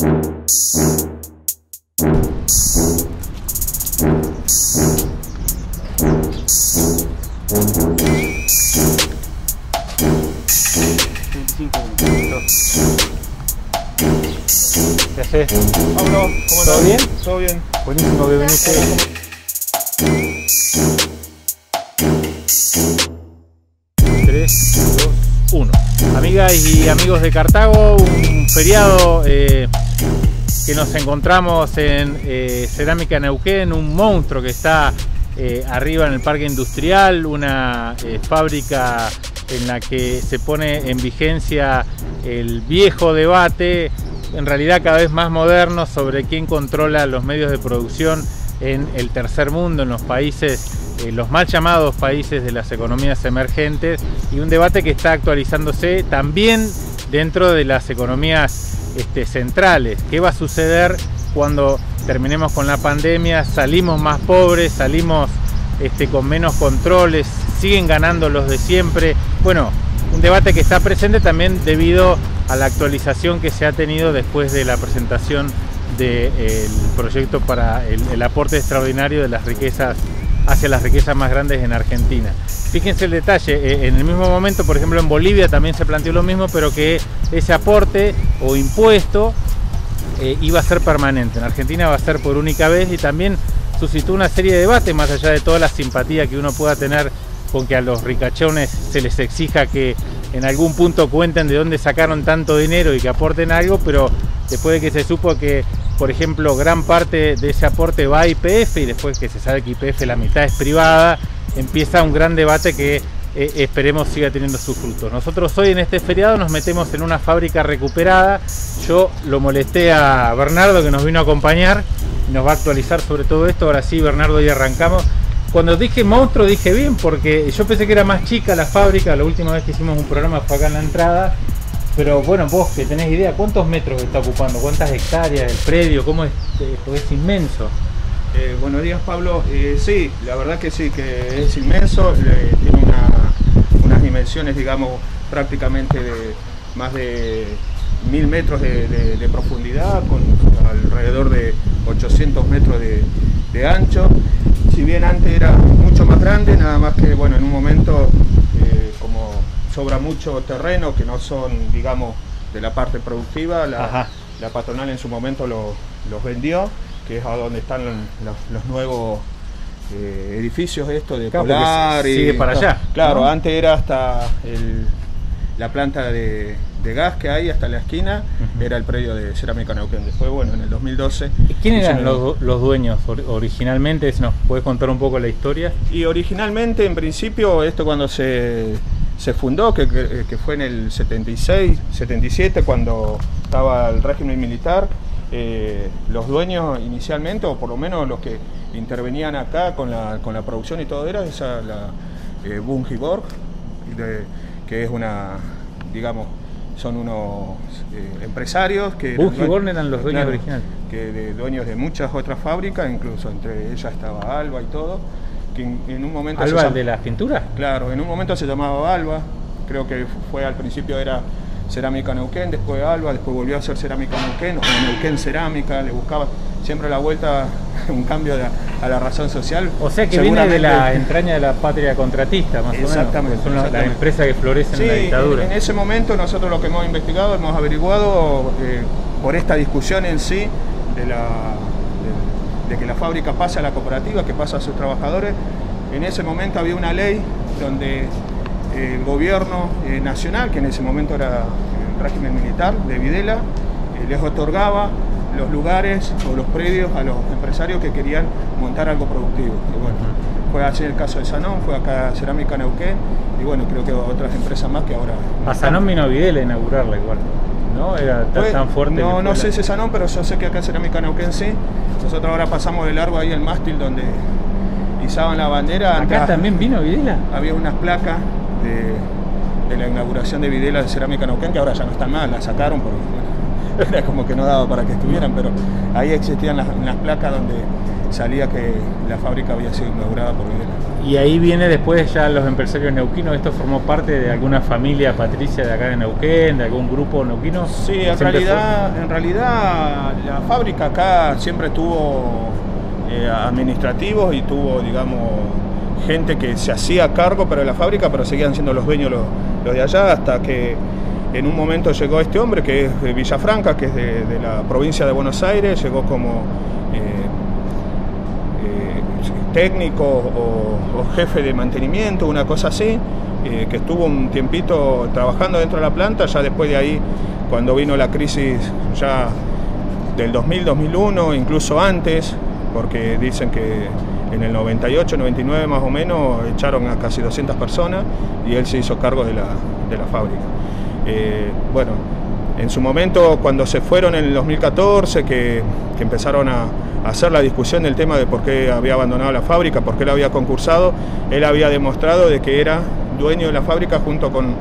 ¿Qué haces? Pablo, ¿cómo ¿Todo bien? Todo bien. Buenísimo viniste. Tres, dos, uno. Amigas y amigos de Cartago, un feriado eh, que nos encontramos en eh, Cerámica Neuquén, un monstruo que está eh, arriba en el parque industrial, una eh, fábrica en la que se pone en vigencia el viejo debate, en realidad cada vez más moderno, sobre quién controla los medios de producción en el tercer mundo, en los países, los mal llamados países de las economías emergentes, y un debate que está actualizándose también dentro de las economías este, centrales. ¿Qué va a suceder cuando terminemos con la pandemia? Salimos más pobres, salimos este, con menos controles, siguen ganando los de siempre. Bueno, un debate que está presente también debido a la actualización que se ha tenido después de la presentación del proyecto para el, el aporte extraordinario de las riquezas hacia las riquezas más grandes en Argentina. Fíjense el detalle, eh, en el mismo momento, por ejemplo, en Bolivia también se planteó lo mismo, pero que ese aporte o impuesto eh, iba a ser permanente. En Argentina va a ser por única vez y también suscitó una serie de debates, más allá de toda la simpatía que uno pueda tener con que a los ricachones se les exija que en algún punto cuenten de dónde sacaron tanto dinero y que aporten algo, pero después de que se supo que, por ejemplo, gran parte de ese aporte va a IPF y después que se sabe que IPF la mitad es privada, empieza un gran debate que eh, esperemos siga teniendo sus frutos. Nosotros hoy en este feriado nos metemos en una fábrica recuperada. Yo lo molesté a Bernardo que nos vino a acompañar y nos va a actualizar sobre todo esto. Ahora sí, Bernardo, y arrancamos. Cuando dije monstruo dije bien porque yo pensé que era más chica la fábrica. La última vez que hicimos un programa fue acá en la entrada. Pero bueno, vos que tenés idea, ¿cuántos metros está ocupando? ¿Cuántas hectáreas? ¿El predio? ¿Cómo es? Porque es inmenso. Eh, buenos días, Pablo. Eh, sí, la verdad que sí, que es inmenso. tiene una- unas dimensiones, digamos, prácticamente de más de mil metros de, profundidad, con alrededor de 800 metros de, de ancho. Si bien antes era mucho más grande, nada más que, bueno, en un momento, eh, como sobra mucho terreno, que no son, digamos, de la parte productiva, la, la patronal en su momento lo- los vendió, que es a donde están los, los nuevos eh, edificios estos de Claro, Polar. se- sigue para allá, Claro, ¿no? antes era hasta el- la planta de, de gas que hay, hasta la esquina, era el predio de Cerámica Neuquén. Después, bueno, en el 2012... ¿Quién eran los, los dueños or- originalmente? Nos puedes contar un poco la historia. Y originalmente, en principio, esto cuando se, se fundó, que, que- que fue en el 76, 77, cuando estaba el régimen militar, eh, los dueños inicialmente, o por lo menos los que intervenían acá con la, con la producción y todo, era esa, la eh, Bungiborg, de- que es una, digamos, son unos eh, empresarios que... eran Bungiborg due- eran los dueños originales. que de dueños de muchas otras fábricas, incluso entre ellas estaba Alba y todo, que en, en un momento... ¿Alba llam- de las pinturas? Claro, en un momento se llamaba Alba, creo que fue al principio era Cerámica Neuquén, después Alba, después volvió a ser Cerámica Neuquén, o Neuquén Cerámica, le buscaba siempre la vuelta, un cambio de- a la razón social. O sea que viene de la entraña de la patria contratista, más Exactamente, o menos. Son las- las empresas que florecen Sí, en la dictadura. en, en ese momento nosotros lo que hemos investigado, hemos averiguado eh, por esta discusión en sí de, la, de, que la fábrica pasa a la cooperativa, que pasa a sus trabajadores. En ese momento había una ley donde eh, el gobierno eh, nacional, que en ese momento era el régimen militar de Videla, eh, les otorgaba los lugares o los predios a los empresarios que querían montar algo productivo. Y bueno, fue así el caso de Sanón, fue acá Cerámica Neuquén y bueno, creo que otras empresas más que ahora... A Sanón vino Videla a inaugurarla igual. ¿No? Era tan, tan fuerte. No, no la- sé si Sanón, pero yo sé que acá en Cerámica Neuquén sí. Nosotros ahora pasamos de largo ahí el mástil donde izaban la bandera. ¿Acá Antes también vino Videla? Había unas placas de, de la inauguración de Videla de Cerámica Neuquén que ahora ya no están más, las sacaron porque bueno, era como que no daba para que estuvieran, pero ahí existían las, las placas donde salía que la fábrica había sido inaugurada por Videla. Y ahí viene después ya los empresarios neuquinos, ¿esto formó parte de alguna familia patricia de acá de Neuquén, de algún grupo neuquino? Sí, en realidad, en realidad la fábrica acá siempre tuvo eh, administrativos y tuvo, digamos, gente que se hacía cargo pero de la fábrica, pero seguían siendo los dueños los, de allá, hasta que en un momento llegó este hombre que es de Villafranca, que es de, la provincia de Buenos Aires, llegó como técnico o, jefe de mantenimiento, una cosa así, eh, que estuvo un tiempito trabajando dentro de la planta, ya después de ahí, cuando vino la crisis ya del 2000-2001, incluso antes, porque dicen que en el 98, 99 más o menos, echaron a casi 200 personas y él se hizo cargo de la, fábrica. Eh, bueno, en su momento, cuando se fueron en el 2014, que, empezaron a, hacer la discusión del tema de por qué había abandonado la fábrica, por qué la había concursado, él había demostrado de que era dueño de la fábrica junto con,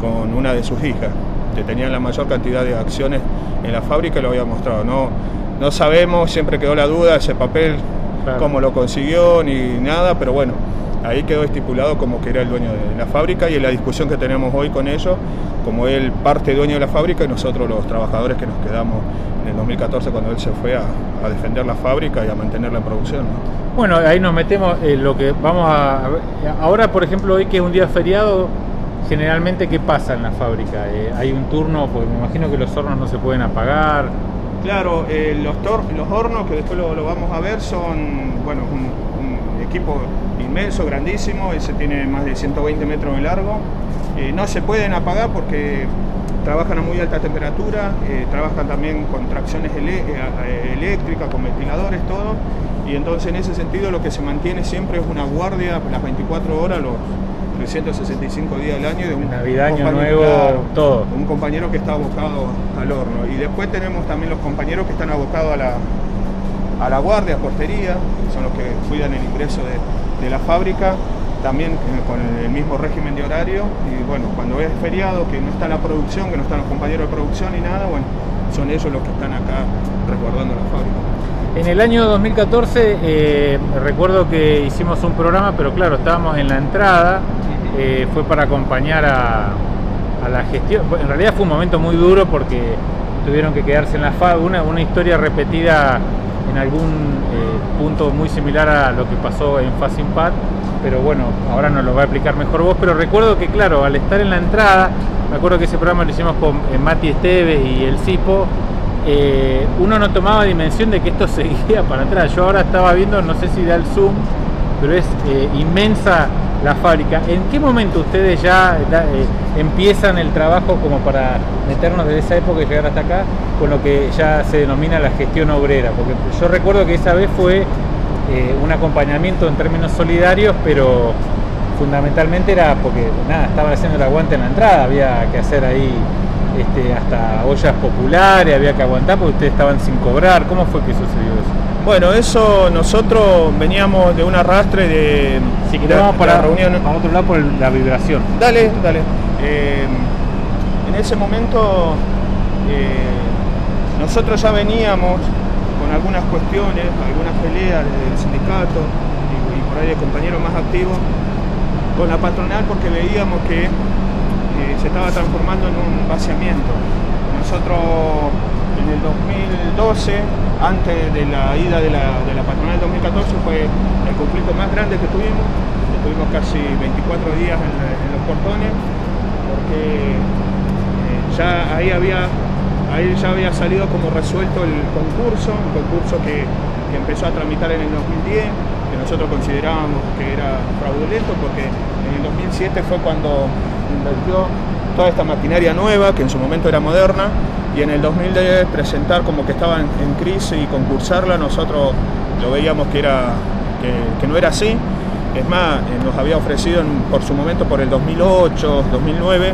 con una de sus hijas, que tenían la mayor cantidad de acciones en la fábrica y lo había mostrado. No, no sabemos, siempre quedó la duda, ese papel cómo lo consiguió ni nada, pero bueno, ahí quedó estipulado como que era el dueño de la fábrica y en la discusión que tenemos hoy con ellos, como él parte dueño de la fábrica y nosotros los trabajadores que nos quedamos en el 2014 cuando él se fue a, defender la fábrica y a mantenerla en producción. Bueno, ahí nos metemos en lo que vamos a... Ahora, por ejemplo, hoy que es un día feriado, generalmente, ¿qué pasa en la fábrica? Eh, ¿Hay un turno? Porque me imagino que los hornos no se pueden apagar. Claro, eh, los, los hornos, que después lo, vamos a ver, son bueno, un, equipo inmenso, grandísimo, ese tiene más de 120 metros de largo. Eh, no se pueden apagar porque trabajan a muy alta temperatura, eh, trabajan también con tracciones eléctricas, con ventiladores, todo. Y entonces en ese sentido lo que se mantiene siempre es una guardia las 24 horas, los 365 días al año de un Navidad, Año Nuevo, todo. Un compañero que está abocado al horno. Y después tenemos también los compañeros que están abocados a la, a la guardia, a portería, que son los que cuidan el ingreso de, la fábrica, también con el mismo régimen de horario. Y bueno, cuando es feriado, que no está la producción, que no están los compañeros de producción ni nada, bueno, son ellos los que están acá resguardando la fábrica. En el año 2014 eh, recuerdo que hicimos un programa, pero claro, estábamos en la entrada eh, fue para acompañar a, la gestión. En realidad fue un momento muy duro porque tuvieron que quedarse en la FAB, una, una historia repetida en algún eh, punto muy similar a lo que pasó en Pad, pero bueno, ahora nos lo va a explicar mejor vos, pero recuerdo que claro, al estar en la entrada, me acuerdo que ese programa lo hicimos con eh, Mati Esteves y el Cipo, uno no tomaba dimensión de que esto seguía para atrás. Yo ahora estaba viendo, no sé si da el zoom, pero es inmensa la fábrica. ¿En qué momento ustedes ya eh, empiezan el trabajo como para meternos desde esa época y llegar hasta acá con lo que ya se denomina la gestión obrera? Porque yo recuerdo que esa vez fue eh, un acompañamiento en términos solidarios, pero fundamentalmente era porque nada, estaban haciendo el aguante en la entrada, había que hacer ahí este, hasta ollas populares, había que aguantar porque ustedes estaban sin cobrar. ¿Cómo fue que sucedió eso? Bueno, eso nosotros veníamos de un arrastre de. Si queremos para la reunión. Para otro lado por la vibración. Dale, dale. Eh, en ese momento eh, nosotros ya veníamos con algunas cuestiones, algunas peleas del sindicato y, por ahí de compañeros más activos con la patronal porque veíamos que se estaba transformando en un vaciamiento. Nosotros en el 2012, antes de la ida de la, patronal del 2014, fue el conflicto más grande que tuvimos. Estuvimos casi 24 días en, los portones, porque eh, ya ahí había ahí ya había salido como resuelto el concurso, un concurso que, empezó a tramitar en el 2010, que nosotros considerábamos que era fraudulento, porque en el 2007 fue cuando invirtió toda esta maquinaria nueva, que en su momento era moderna, y en el 2010 presentar como que estaba en, crisis y concursarla, nosotros lo veíamos que, era, que, no era así. Es más, eh, nos había ofrecido por su momento, por el 2008, 2009,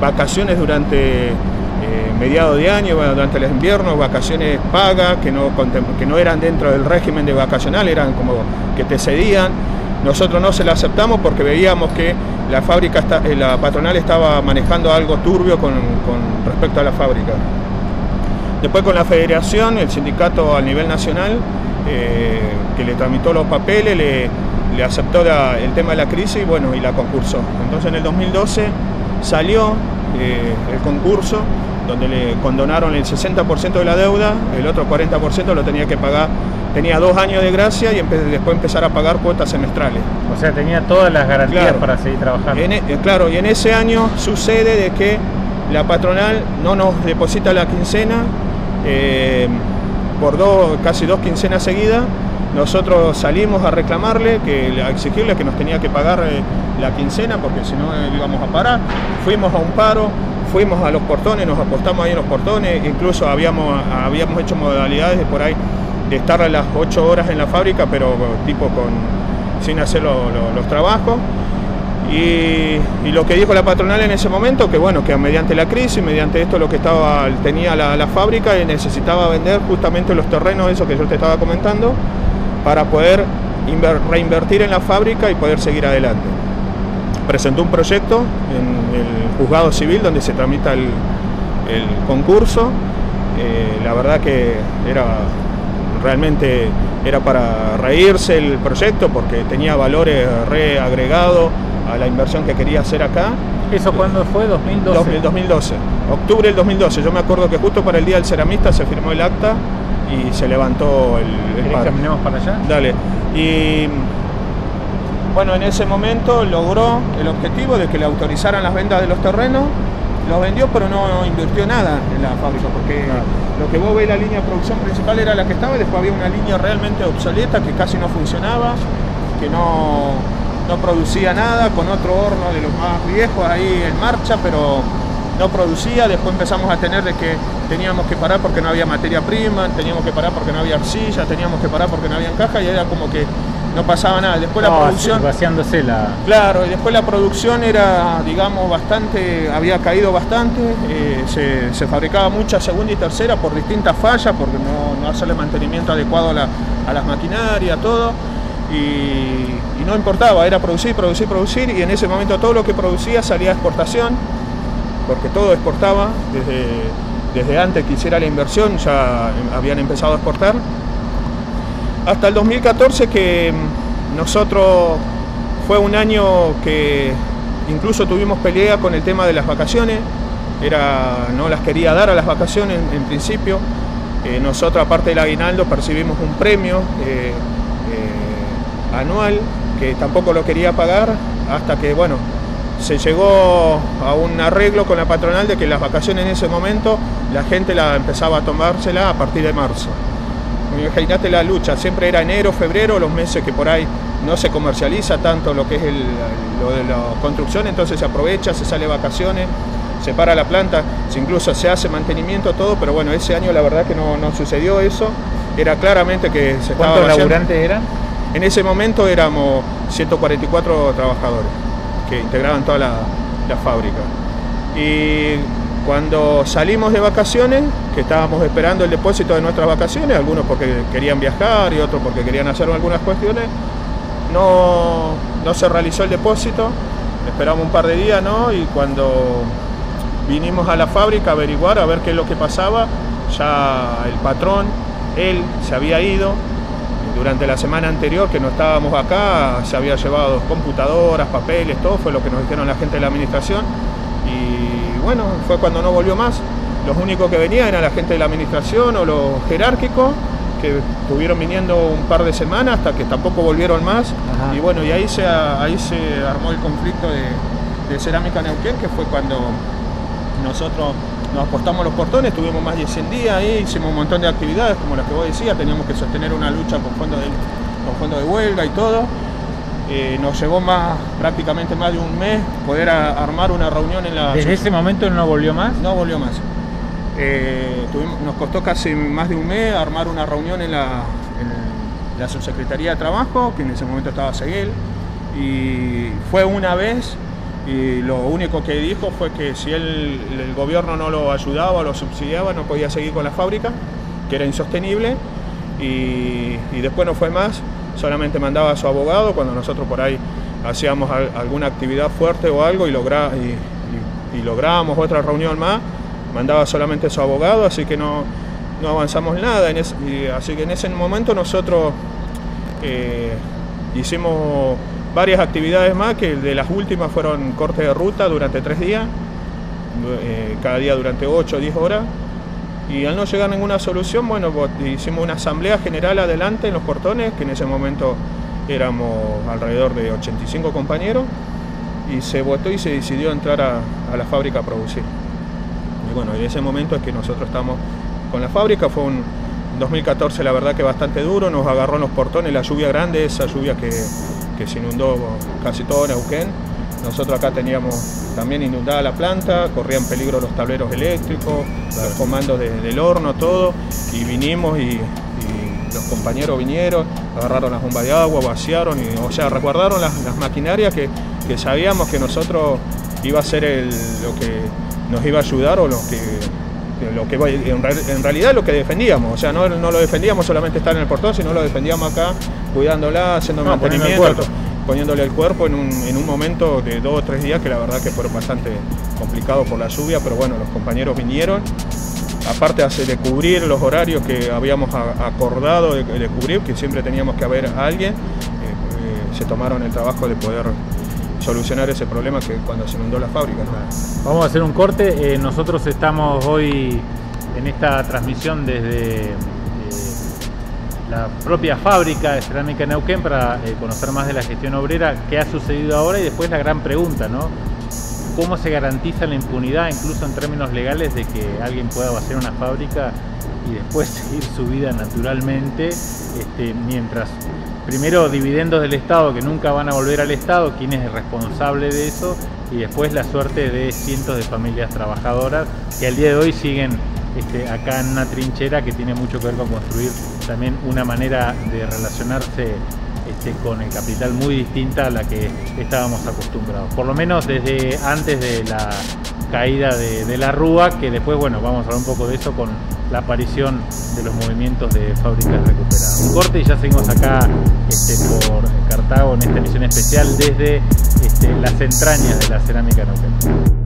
vacaciones durante eh, mediados de año, durante el invierno, vacaciones pagas que no, que no eran dentro del régimen de vacacional, eran como que te cedían. Nosotros no se la aceptamos porque veíamos que la fábrica, está, eh, la patronal estaba manejando algo turbio con, respecto a la fábrica. Después con la federación, el sindicato a nivel nacional, eh, que le tramitó los papeles, le, le aceptó el tema de la crisis y bueno, y la concursó. Entonces en el 2012 salió eh, el concurso donde le condonaron el 60% de la deuda, el otro 40% lo tenía que pagar, tenía dos años de gracia y después empezar a pagar cuotas semestrales. O sea, tenía todas las garantías para seguir trabajando. E, eh, claro, y en ese año sucede de que la patronal no nos deposita la quincena eh, por dos, casi dos quincenas seguidas nosotros salimos a reclamarle, que, a exigirle que nos tenía que pagar eh, la quincena porque si no eh, íbamos a parar. Fuimos a un paro, fuimos a los portones, nos apostamos ahí en los portones, incluso habíamos, habíamos hecho modalidades de por ahí de estar a las 8 horas en la fábrica, pero tipo con, sin hacer los trabajos. Y, lo que dijo la patronal en ese momento, que bueno, que mediante la crisis, mediante esto lo que estaba, tenía la, la fábrica, necesitaba vender justamente los terrenos, eso que yo te estaba comentando, para poder reinvertir en la fábrica y poder seguir adelante. Presentó un proyecto en el juzgado civil donde se tramita el, concurso. Eh, la verdad que era realmente era para reírse el proyecto porque tenía valores reagregados a la inversión que quería hacer acá. ¿Eso cuándo fue? ¿2012? 2012. Octubre del 2012. Yo me acuerdo que justo para el Día del Ceramista se firmó el acta y se levantó el, el caminemos para allá? Dale. Y bueno, en ese momento logró el objetivo de que le autorizaran las ventas de los terrenos. Los vendió, pero no invirtió nada en la fábrica, porque lo que vos ves, la línea de producción principal era la que estaba, y después había una línea realmente obsoleta que casi no funcionaba, que no, no producía nada, con otro horno de los más viejos ahí en marcha, pero no producía, después empezamos a tener de que teníamos que parar porque no había materia prima, teníamos que parar porque no había arcilla, teníamos que parar porque no había caja y era como que no pasaba nada. Después la producción. Vaciándose la. Claro, y después la producción era, digamos, bastante, había caído bastante, eh, se, fabricaba mucha segunda y tercera por distintas fallas, porque no, no hacerle mantenimiento adecuado a, las maquinarias, todo. Y, y, no importaba, era producir, producir, producir, y en ese momento todo lo que producía salía a exportación porque todo exportaba, desde, desde antes que hiciera la inversión ya habían empezado a exportar. Hasta el 2014 que nosotros fue un año que incluso tuvimos pelea con el tema de las vacaciones, era, no las quería dar a las vacaciones en, principio. Eh, nosotros, aparte del aguinaldo, percibimos un premio eh, eh, anual que tampoco lo quería pagar hasta que, bueno, se llegó a un arreglo con la patronal de que las vacaciones en ese momento la gente la empezaba a tomársela a partir de marzo. Imagínate la lucha, siempre era enero, febrero, los meses que por ahí no se comercializa tanto lo que es lo de la construcción, entonces se aprovecha, se sale vacaciones, se para la planta, incluso se hace mantenimiento, todo, pero bueno, ese año la verdad que no, sucedió eso, era claramente que se estaba... ¿Cuántos laburantes eran? En ese momento éramos 144 trabajadores que integraban toda la, fábrica. Y cuando salimos de vacaciones, que estábamos esperando el depósito de nuestras vacaciones, algunos porque querían viajar y otros porque querían hacer algunas cuestiones, no, no se realizó el depósito, esperamos un par de días, ¿no? Y cuando vinimos a la fábrica a averiguar, a ver qué es lo que pasaba, ya el patrón, él se había ido, durante la semana anterior que no estábamos acá, se había llevado computadoras, papeles, todo, fue lo que nos dijeron la gente de la administración. Y bueno, fue cuando no volvió más. Los únicos que venían eran la gente de la administración o los jerárquicos, que estuvieron viniendo un par de semanas hasta que tampoco volvieron más. Y bueno, y ahí se, ahí se armó el conflicto de, de Cerámica Neuquén, que fue cuando nosotros nos apostamos los portones, tuvimos más de 100 días ahí, hicimos un montón de actividades, como las que vos decías, teníamos que sostener una lucha con fondos de, con de huelga y todo. Eh, nos llevó más, prácticamente más de un mes poder armar una reunión en la... ¿Desde ese momento no volvió más? No volvió más. Eh, nos costó casi más de un mes armar una reunión en la, en la subsecretaría de Trabajo, que en ese momento estaba Seguel, y fue una vez y lo único que dijo fue que si él, el gobierno no lo ayudaba o lo subsidiaba no podía seguir con la fábrica, que era insostenible y, después no fue más, solamente mandaba a su abogado cuando nosotros por ahí hacíamos alguna actividad fuerte o algo y, logra, y, lográbamos otra reunión más, mandaba solamente a su abogado, así que no, no avanzamos nada. así que en ese momento nosotros eh, hicimos varias actividades más, que de las últimas fueron cortes de ruta durante tres días, eh, cada día durante 8 o 10 horas. Y al no llegar a ninguna solución, bueno, hicimos una asamblea general adelante en los portones, que en ese momento éramos alrededor de 85 compañeros, y se votó y se decidió entrar a, a la fábrica a producir. Y bueno, en ese momento es que nosotros estamos con la fábrica, fue un 2014 la verdad que bastante duro, nos agarró en los portones la lluvia grande, esa lluvia que, que se inundó casi todo Neuquén. Nosotros acá teníamos también inundada la planta, corrían peligro los tableros eléctricos, los comandos del horno, todo, y vinimos y, los compañeros vinieron, agarraron las bombas de agua, vaciaron, y, o sea, recordaron las, maquinarias que, sabíamos que nosotros iba a ser lo que nos iba a ayudar o lo que lo que en, realidad lo que defendíamos, o sea, no, no, lo defendíamos solamente estar en el portón, sino lo defendíamos acá, cuidándola, haciendo mantenimiento, poniéndole el cuerpo en un, en un momento de dos o tres días que la verdad que fueron bastante complicados por la lluvia, pero bueno, los compañeros vinieron, aparte de cubrir los horarios que habíamos acordado de, cubrir, que siempre teníamos que haber a alguien, eh, eh, se tomaron el trabajo de poder solucionar ese problema que cuando se inundó la fábrica. Vamos a hacer un corte. Eh, nosotros estamos hoy en esta transmisión desde la propia fábrica de cerámica Neuquén para eh, conocer más de la gestión obrera, qué ha sucedido ahora y después la gran pregunta, ¿no? ¿Cómo se garantiza la impunidad, incluso en términos legales, de que alguien pueda vaciar una fábrica y después seguir su vida naturalmente este, mientras primero dividendos del Estado que nunca van a volver al Estado, quién es el responsable de eso, y después la suerte de cientos de familias trabajadoras que al día de hoy siguen este, acá en una trinchera que tiene mucho que ver con construir también una manera de relacionarse este, con el capital muy distinta a la que estábamos acostumbrados. Por lo menos desde antes de la caída de, la Rúa, que después, bueno, vamos a hablar un poco de eso con la aparición de los movimientos de fábricas recuperadas. Un corte y ya seguimos acá este, por Cartago en esta emisión especial desde este, las entrañas de la cerámica Neuquén.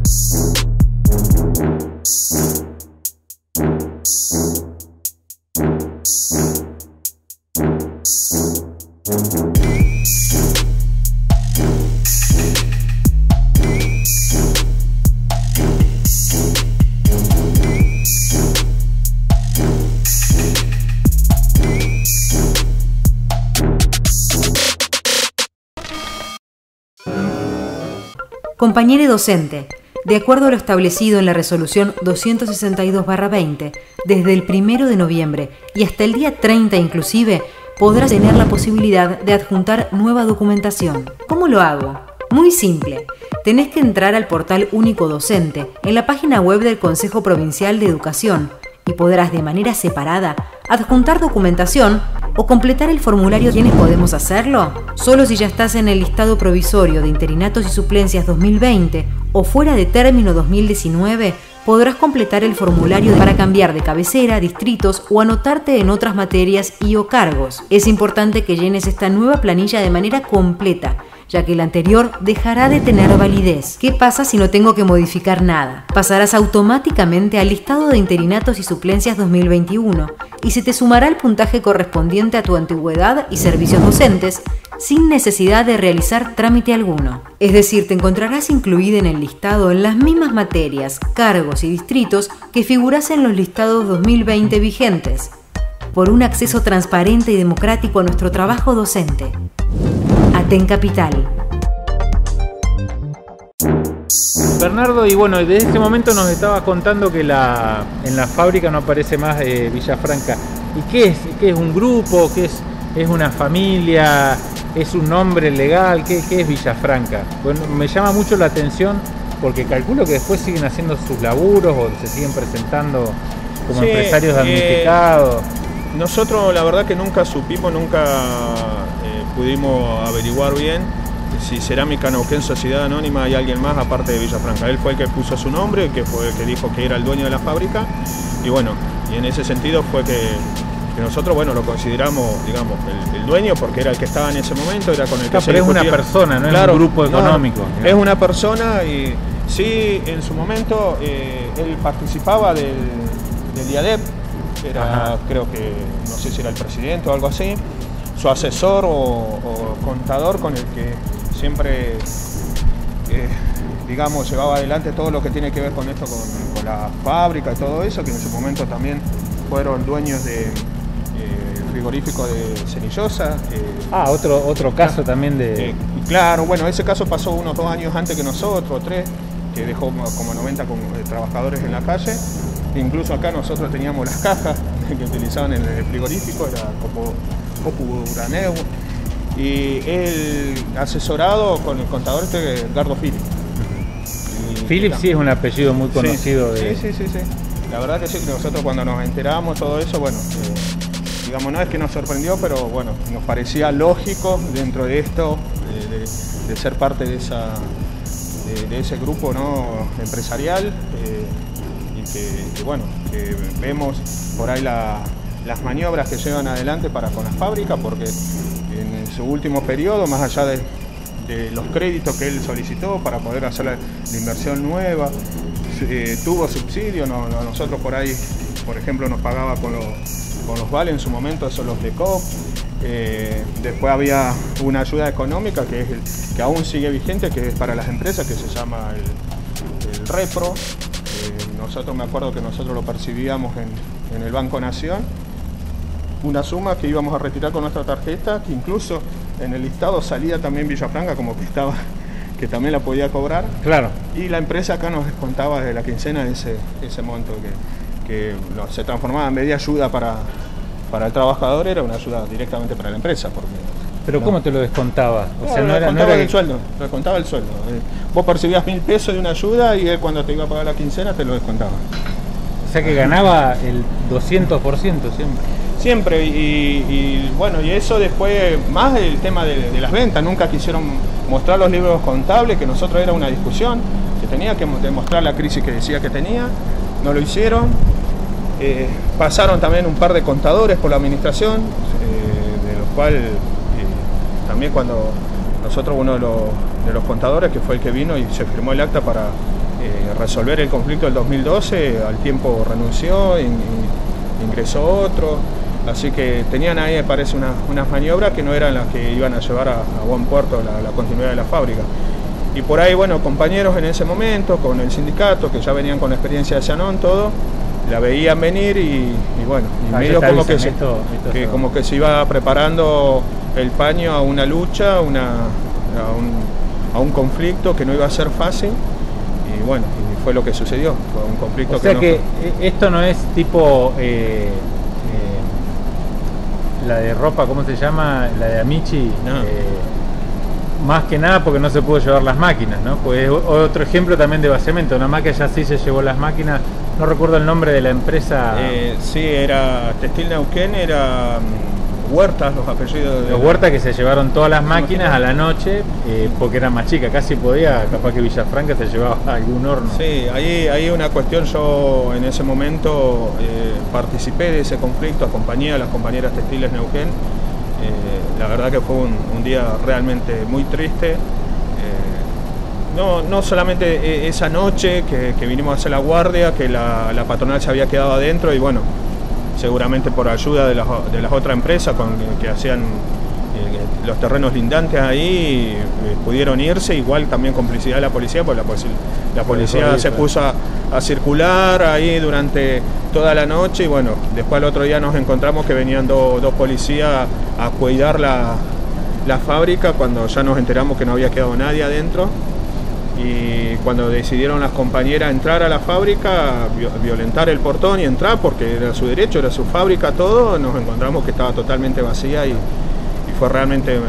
Compañero docente, de acuerdo a lo establecido en la resolución 262-20, desde el 1 de noviembre y hasta el día 30 inclusive, podrás tener la posibilidad de adjuntar nueva documentación. ¿Cómo lo hago? Muy simple. Tenés que entrar al portal único docente en la página web del Consejo Provincial de Educación y podrás de manera separada adjuntar documentación o completar el formulario. ¿Quiénes podemos hacerlo? Solo si ya estás en el listado provisorio de interinatos y suplencias 2020 o fuera de término 2019, podrás completar el formulario para cambiar de cabecera, distritos o anotarte en otras materias y o cargos. Es importante que llenes esta nueva planilla de manera completa ya que el anterior dejará de tener validez. ¿Qué pasa si no tengo que modificar nada? Pasarás automáticamente al listado de interinatos y suplencias 2021 y se te sumará el puntaje correspondiente a tu antigüedad y servicios docentes sin necesidad de realizar trámite alguno. Es decir, te encontrarás incluida en el listado en las mismas materias, cargos y distritos que figuras en los listados 2020 vigentes, por un acceso transparente y democrático a nuestro trabajo docente. Aten Capital. Bernardo, y bueno, desde ese momento nos estaba contando que la, en la fábrica no aparece más eh, Villafranca. ¿Y qué es? ¿Qué es un grupo? ¿Qué es, es una familia? ¿Es un nombre legal? ¿Qué, ¿Qué, es Villafranca? Bueno, me llama mucho la atención porque calculo que después siguen haciendo sus laburos o se siguen presentando como empresarios eh, damnificados. nosotros la verdad que nunca supimos, nunca pudimos averiguar bien si Cerámica Neuquén Sociedad Anónima hay alguien más aparte de Villafranca. Él fue el que puso su nombre, que fue el que dijo que era el dueño de la fábrica y bueno, y en ese sentido fue que, nosotros bueno lo consideramos digamos el, dueño porque era el que estaba en ese momento, era con el que pero es una persona, no es un grupo económico. es una persona y sí, en su momento eh, él participaba del, del IADEP, era creo que, no sé si era el presidente o algo así, su asesor o, contador con el que siempre, eh, digamos, llevaba adelante todo lo que tiene que ver con esto, con, la fábrica y todo eso, que en su momento también fueron dueños de eh, frigorífico de Cenillosa. ah, otro, otro caso también de... claro, bueno, ese caso pasó unos dos años antes que nosotros, tres, que dejó como 90 trabajadores en la calle. Incluso acá nosotros teníamos las cajas que utilizaban en el frigorífico, era como Copu Uraneu, y él asesorado con el contador este Edgardo Philip. Philip sí es un apellido muy conocido. Sí, sí, sí, sí, La verdad que sí, que nosotros cuando nos enteramos todo eso, bueno, eh, digamos, no es que nos sorprendió, pero bueno, nos parecía lógico dentro de esto, de, ser parte de, esa, de, ese grupo ¿no? empresarial eh, y que, bueno, que vemos por ahí la, las maniobras que llevan adelante para con la fábrica, porque en su último periodo, más allá de, los créditos que él solicitó para poder hacer la, inversión nueva, eh, tuvo subsidio, nosotros por ahí, por ejemplo, nos pagaba con los, con los vales en su momento, esos los de COP, eh, después había una ayuda económica que, es el, que aún sigue vigente, que es para las empresas, que se llama el, REPRO. Eh, nosotros me acuerdo que nosotros lo percibíamos en, en el Banco Nación una suma que íbamos a retirar con nuestra tarjeta, que incluso en el listado salía también Villafranca como que estaba que también la podía cobrar. Claro. Y la empresa acá nos descontaba de la quincena ese, ese monto que, se transformaba en media ayuda para, para el trabajador, era una ayuda directamente para la empresa. Porque, ¿Pero cómo te lo descontaba? O sea, no, era, no el sueldo, descontaba el sueldo. Eh, vos percibías mil pesos de una ayuda y él cuando te iba a pagar la quincena te lo descontaba. O sea que ganaba el 200% siempre. Siempre, y, bueno, y eso después, más el tema de, las ventas, nunca quisieron mostrar los libros contables, que nosotros era una discusión, que tenía que demostrar la crisis que decía que tenía, no lo hicieron. Eh, pasaron también un par de contadores por la administración, eh, de los cuales eh, también cuando nosotros uno de los, contadores, que fue el que vino y se firmó el acta para resolver el conflicto del 2012, al tiempo renunció, ingresó otro. Así que tenían ahí, me parece, unas maniobras que no eran las que iban a llevar a, buen puerto la, continuidad de la fábrica. Y por ahí, bueno, compañeros en ese momento, con el sindicato, que ya venían con la experiencia de Shannon, todo, la veían venir y, bueno, y ah, medio como que, se, como que se iba preparando el paño a una lucha, a, un, conflicto que no iba a ser fácil. Y bueno, y fue lo que sucedió, fue un conflicto o sea que, e, esto no es tipo... Eh, la de ropa, ¿cómo se llama? La de Amici. Eh, más que nada porque no se pudo llevar las máquinas, ¿no? Pues otro ejemplo también de vaciamiento, una máquina ya sí se llevó las máquinas, no recuerdo el nombre de la empresa. Eh, sí, era Textil Neuquén, era mm, Huertas, los apellidos de... Los Huertas que se llevaron todas las máquinas a la noche eh, porque era más chica, casi podía, capaz que Villafranca se llevaba algún horno. Sí, ahí hay una cuestión, yo en ese momento eh, participé de ese conflicto, acompañé a las compañeras textiles Neuquén. Eh, la verdad que fue un, día realmente muy triste. No, no, solamente esa noche que, vinimos a hacer la guardia, que la, la patronal se había quedado adentro y bueno, seguramente por ayuda de las, otras empresas con, que hacían eh, los terrenos lindantes ahí, eh, pudieron irse, igual también complicidad de la policía, porque la, policía se puso a, circular ahí durante toda la noche y bueno, después al otro día nos encontramos que venían dos policías a cuidar la, la fábrica cuando ya nos enteramos que no había quedado nadie adentro y cuando decidieron las compañeras entrar a la fábrica, violentar el portón y entrar porque era su derecho, era su fábrica, todo, nos encontramos que estaba totalmente vacía y, fue realmente eh,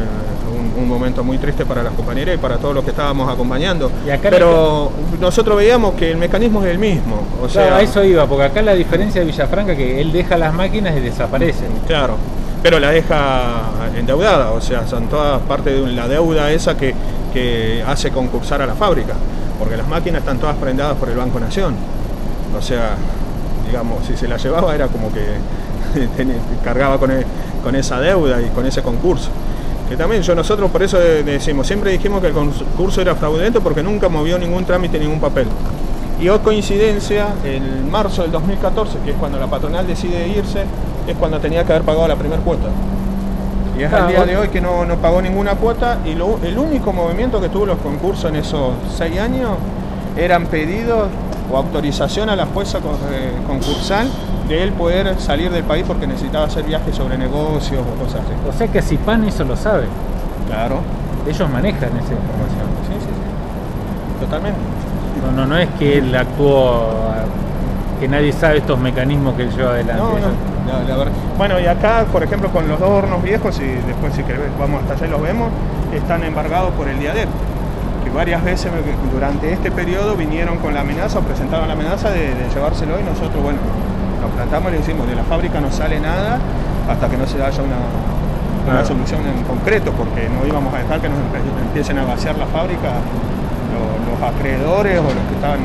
un, momento muy triste para las compañeras y para todos los que estábamos acompañando. Pero nosotros veíamos que el mecanismo es el mismo. O sea, a eso iba, porque acá la diferencia de Villafranca es que él deja las máquinas y desaparecen. Claro pero la deja endeudada, o sea, son todas parte de la deuda esa que, que hace concursar a la fábrica, porque las máquinas están todas prendadas por el Banco Nación. O sea, digamos, si se la llevaba era como que cargaba con, e, con esa deuda y con ese concurso. Que también yo nosotros por eso decimos, siempre dijimos que el concurso era fraudulento porque nunca movió ningún trámite, ningún papel. Y hoy coincidencia, en marzo del 2014, que es cuando la patronal decide irse, es cuando tenía que haber pagado la primera cuota. Y es Ah, al día bueno. de hoy que no, no pagó ninguna cuota y lo- el único movimiento que tuvo los concursos en esos seis años eran pedidos o autorización a la jueza eh, concursal de él poder salir del país porque necesitaba hacer viajes sobre negocios o cosas así. O sea que Cipán eso lo sabe. Claro. Ellos manejan esa información. Sí, sí, sí. Totalmente. No, no, no es que él actuó, que nadie sabe estos mecanismos que él lleva adelante. No, la- la verdad. Bueno, y acá, por ejemplo, con los dos hornos viejos, y después si querés vamos hasta allá y los vemos, están embargados por el diadero. Que varias veces durante este periodo vinieron con la amenaza o presentaban la amenaza de, de llevárselo y nosotros, bueno, nos plantamos y le decimos, de la fábrica no sale nada hasta que no se haya una, una solución en concreto, porque no íbamos a dejar que nos empiecen a vaciar la fábrica lo- los, acreedores o los que están,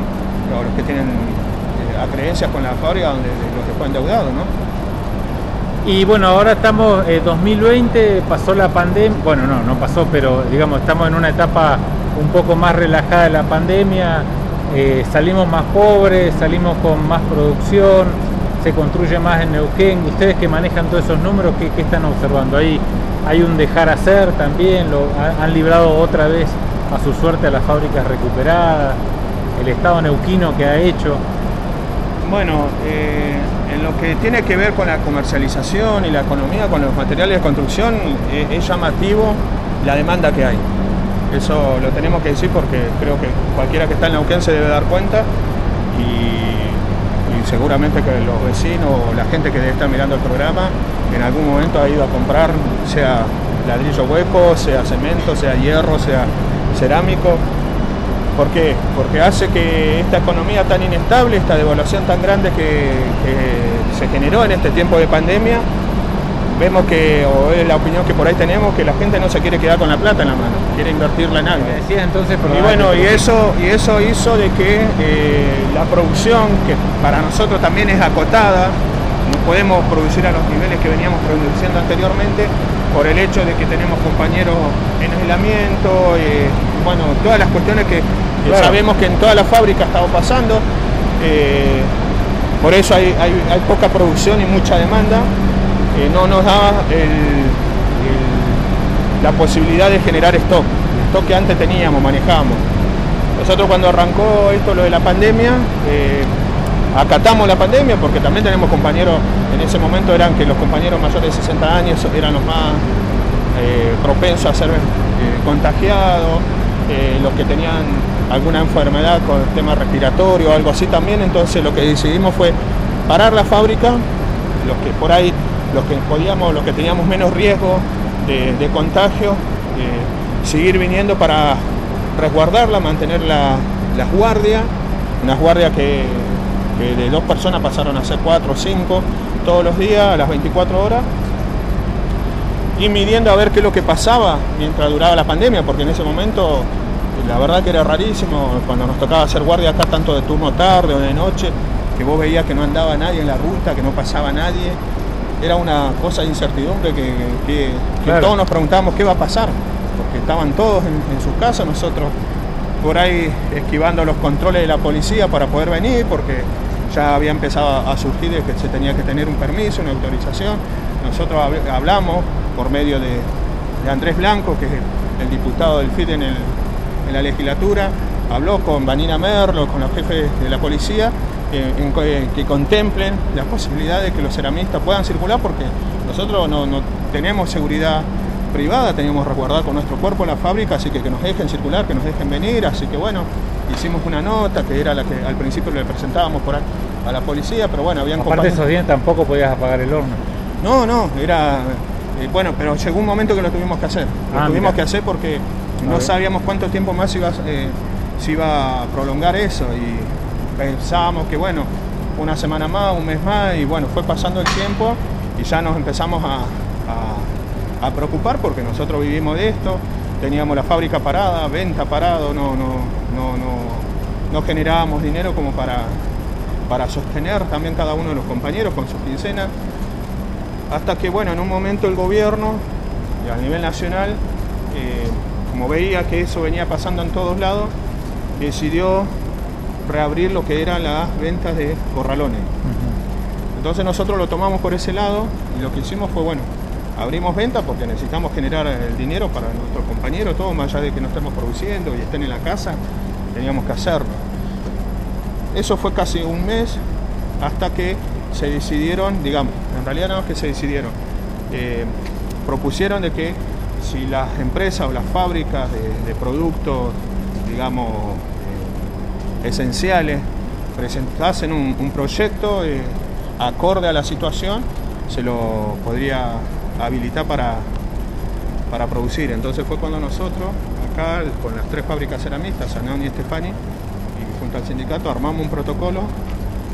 o los que tienen eh, acreencias con la fábrica donde los dejó endeudados, ¿no? Y bueno, ahora estamos, eh, 2020, pasó la pandemia, bueno, no, no pasó, pero digamos, estamos en una etapa un poco más relajada de la pandemia, eh, salimos más pobres, salimos con más producción, se construye más en Neuquén. Ustedes que manejan todos esos números, ¿qué, están observando? Ahí hay un dejar hacer también, lo, ha- han librado otra vez a su suerte a las fábricas recuperadas, el Estado neuquino que ha hecho. Bueno, eh, en lo que tiene que ver con la comercialización y la economía con los materiales de construcción, eh, es llamativo la demanda que hay. Eso lo tenemos que decir porque creo que cualquiera que está en Neuquén se debe dar cuenta y, y seguramente que los vecinos o la gente que estar mirando el programa en algún momento ha ido a comprar, sea ladrillo hueco, sea cemento, sea hierro, sea cerámico, ¿Por qué? Porque hace que esta economía tan inestable, esta devaluación tan grande que, que se generó en este tiempo de pandemia, vemos que, o es la opinión que por ahí tenemos, que la gente no se quiere quedar con la plata en la mano, quiere invertirla en algo. Entonces, Y bueno, y eso, y eso hizo de que eh, la producción, que para nosotros también es acotada, no podemos producir a los niveles que veníamos produciendo anteriormente, por el hecho de que tenemos compañeros en aislamiento, eh, bueno, todas las cuestiones que Sabemos que en toda la fábrica ha estado pasando. eh, por eso hay, poca producción y mucha demanda. eh, no nos da el- el- la posibilidad de generar stock, stock que antes teníamos, manejábamos. Nosotros cuando arrancó esto, lo de la pandemia, eh, acatamos la pandemia porque también tenemos compañeros, en ese momento eran que los compañeros mayores de 60 años eran los más propensos a ser contagiados, los que tenían alguna enfermedad con el tema respiratorio o algo así también, entonces lo que decidimos fue parar la fábrica, los que por ahí, los que podíamos, los que teníamos menos riesgo de, de contagio, eh, seguir viniendo para resguardarla, mantener la, las guardias, unas guardias que, que de dos personas pasaron a ser cuatro o cinco todos los días, a las 24 horas, y midiendo a ver qué es lo que pasaba mientras duraba la pandemia, porque en ese momento la verdad que era rarísimo cuando nos tocaba hacer guardia acá tanto de turno tarde o de noche, que vos veías que no andaba nadie en la ruta, que no pasaba nadie. Era una cosa de incertidumbre que, que- que Claro. todos nos preguntábamos qué va a pasar, porque estaban todos en, en sus casas, nosotros por ahí esquivando los controles de la policía para poder venir, porque ya había empezado a surgir de que se tenía que tener un permiso, una autorización. Nosotros hab- hablamos por medio de, de Andrés Blanco, que es el, el diputado del FIT en, el- en la legislatura, habló con Vanina Merlo, con los jefes de la policía, eh, en co- eh, que contemplen la posibilidad de que los ceramistas puedan circular, porque nosotros no, no tenemos seguridad privada, teníamos resguardado con nuestro cuerpo en la fábrica, así que que nos dejen circular, que nos dejen venir, así que bueno, hicimos una nota que era la que al principio le presentábamos por a la policía, pero bueno, habían Aparte esos días tampoco podías apagar el horno. no, no, era. eh, bueno, pero llegó un momento que lo tuvimos que hacer. Lo Ah, tuvimos mira. que hacer porque no sabíamos cuánto tiempo más iba, eh, se iba a prolongar eso. Y pensábamos que, bueno, una semana más, un mes más, y bueno, fue pasando el tiempo y ya nos empezamos a, a- a preocupar porque nosotros vivimos de esto. Teníamos la fábrica parada, venta parado, no, no, no, no, no generábamos dinero como para, para sostener también cada uno de los compañeros con sus quincenas hasta que bueno, en un momento el gobierno y a nivel nacional, eh, como veía que eso venía pasando en todos lados, decidió reabrir lo que eran las ventas de corralones. Entonces nosotros lo tomamos por ese lado y lo que hicimos fue, bueno, abrimos ventas porque necesitamos generar el dinero para nuestros compañeros, todo más allá de que no estemos produciendo y estén en la casa, teníamos que hacerlo. Eso fue casi un mes hasta que se decidieron, digamos, en realidad no es que se decidieron, eh, propusieron de que si las empresas o las fábricas de, productos, digamos, eh, esenciales, presentasen un, proyecto eh, acorde a la situación, se lo podría habilitar para, para producir. Entonces fue cuando nosotros, acá con las tres fábricas ceramistas, Sanón y Estefani, y junto al sindicato, armamos un protocolo,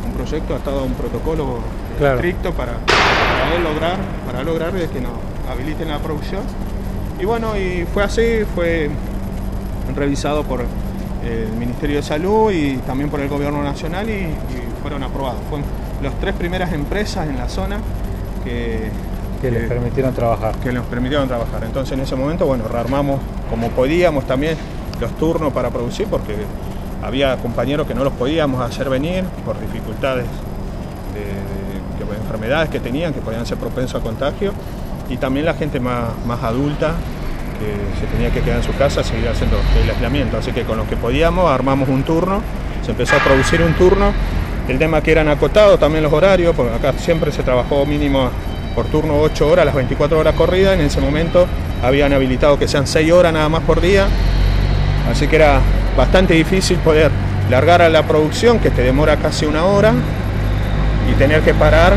un proyecto, ha estado un protocolo estricto para, para, lograr, para lograr que nos habiliten la producción. Y bueno, y fue así, fue revisado por el Ministerio de Salud y también por el Gobierno Nacional y, fueron aprobados. Fueron las tres primeras empresas en la zona que que les permitieron trabajar. Que nos permitieron trabajar. Entonces en ese momento, bueno, rearmamos como podíamos también los turnos para producir porque había compañeros que no los podíamos hacer venir por dificultades de, enfermedades que tenían que podían ser propensos a contagio y también la gente más, más adulta que se tenía que quedar en su casa seguir haciendo el aislamiento. Así que con los que podíamos armamos un turno, se empezó a producir un turno. El tema que eran acotados también los horarios, porque acá siempre se trabajó mínimo por turno 8 horas, las 24 horas corridas. En ese momento habían habilitado que sean 6 horas nada más por día. Así que era bastante difícil poder largar a la producción, que te demora casi una hora, y tener que parar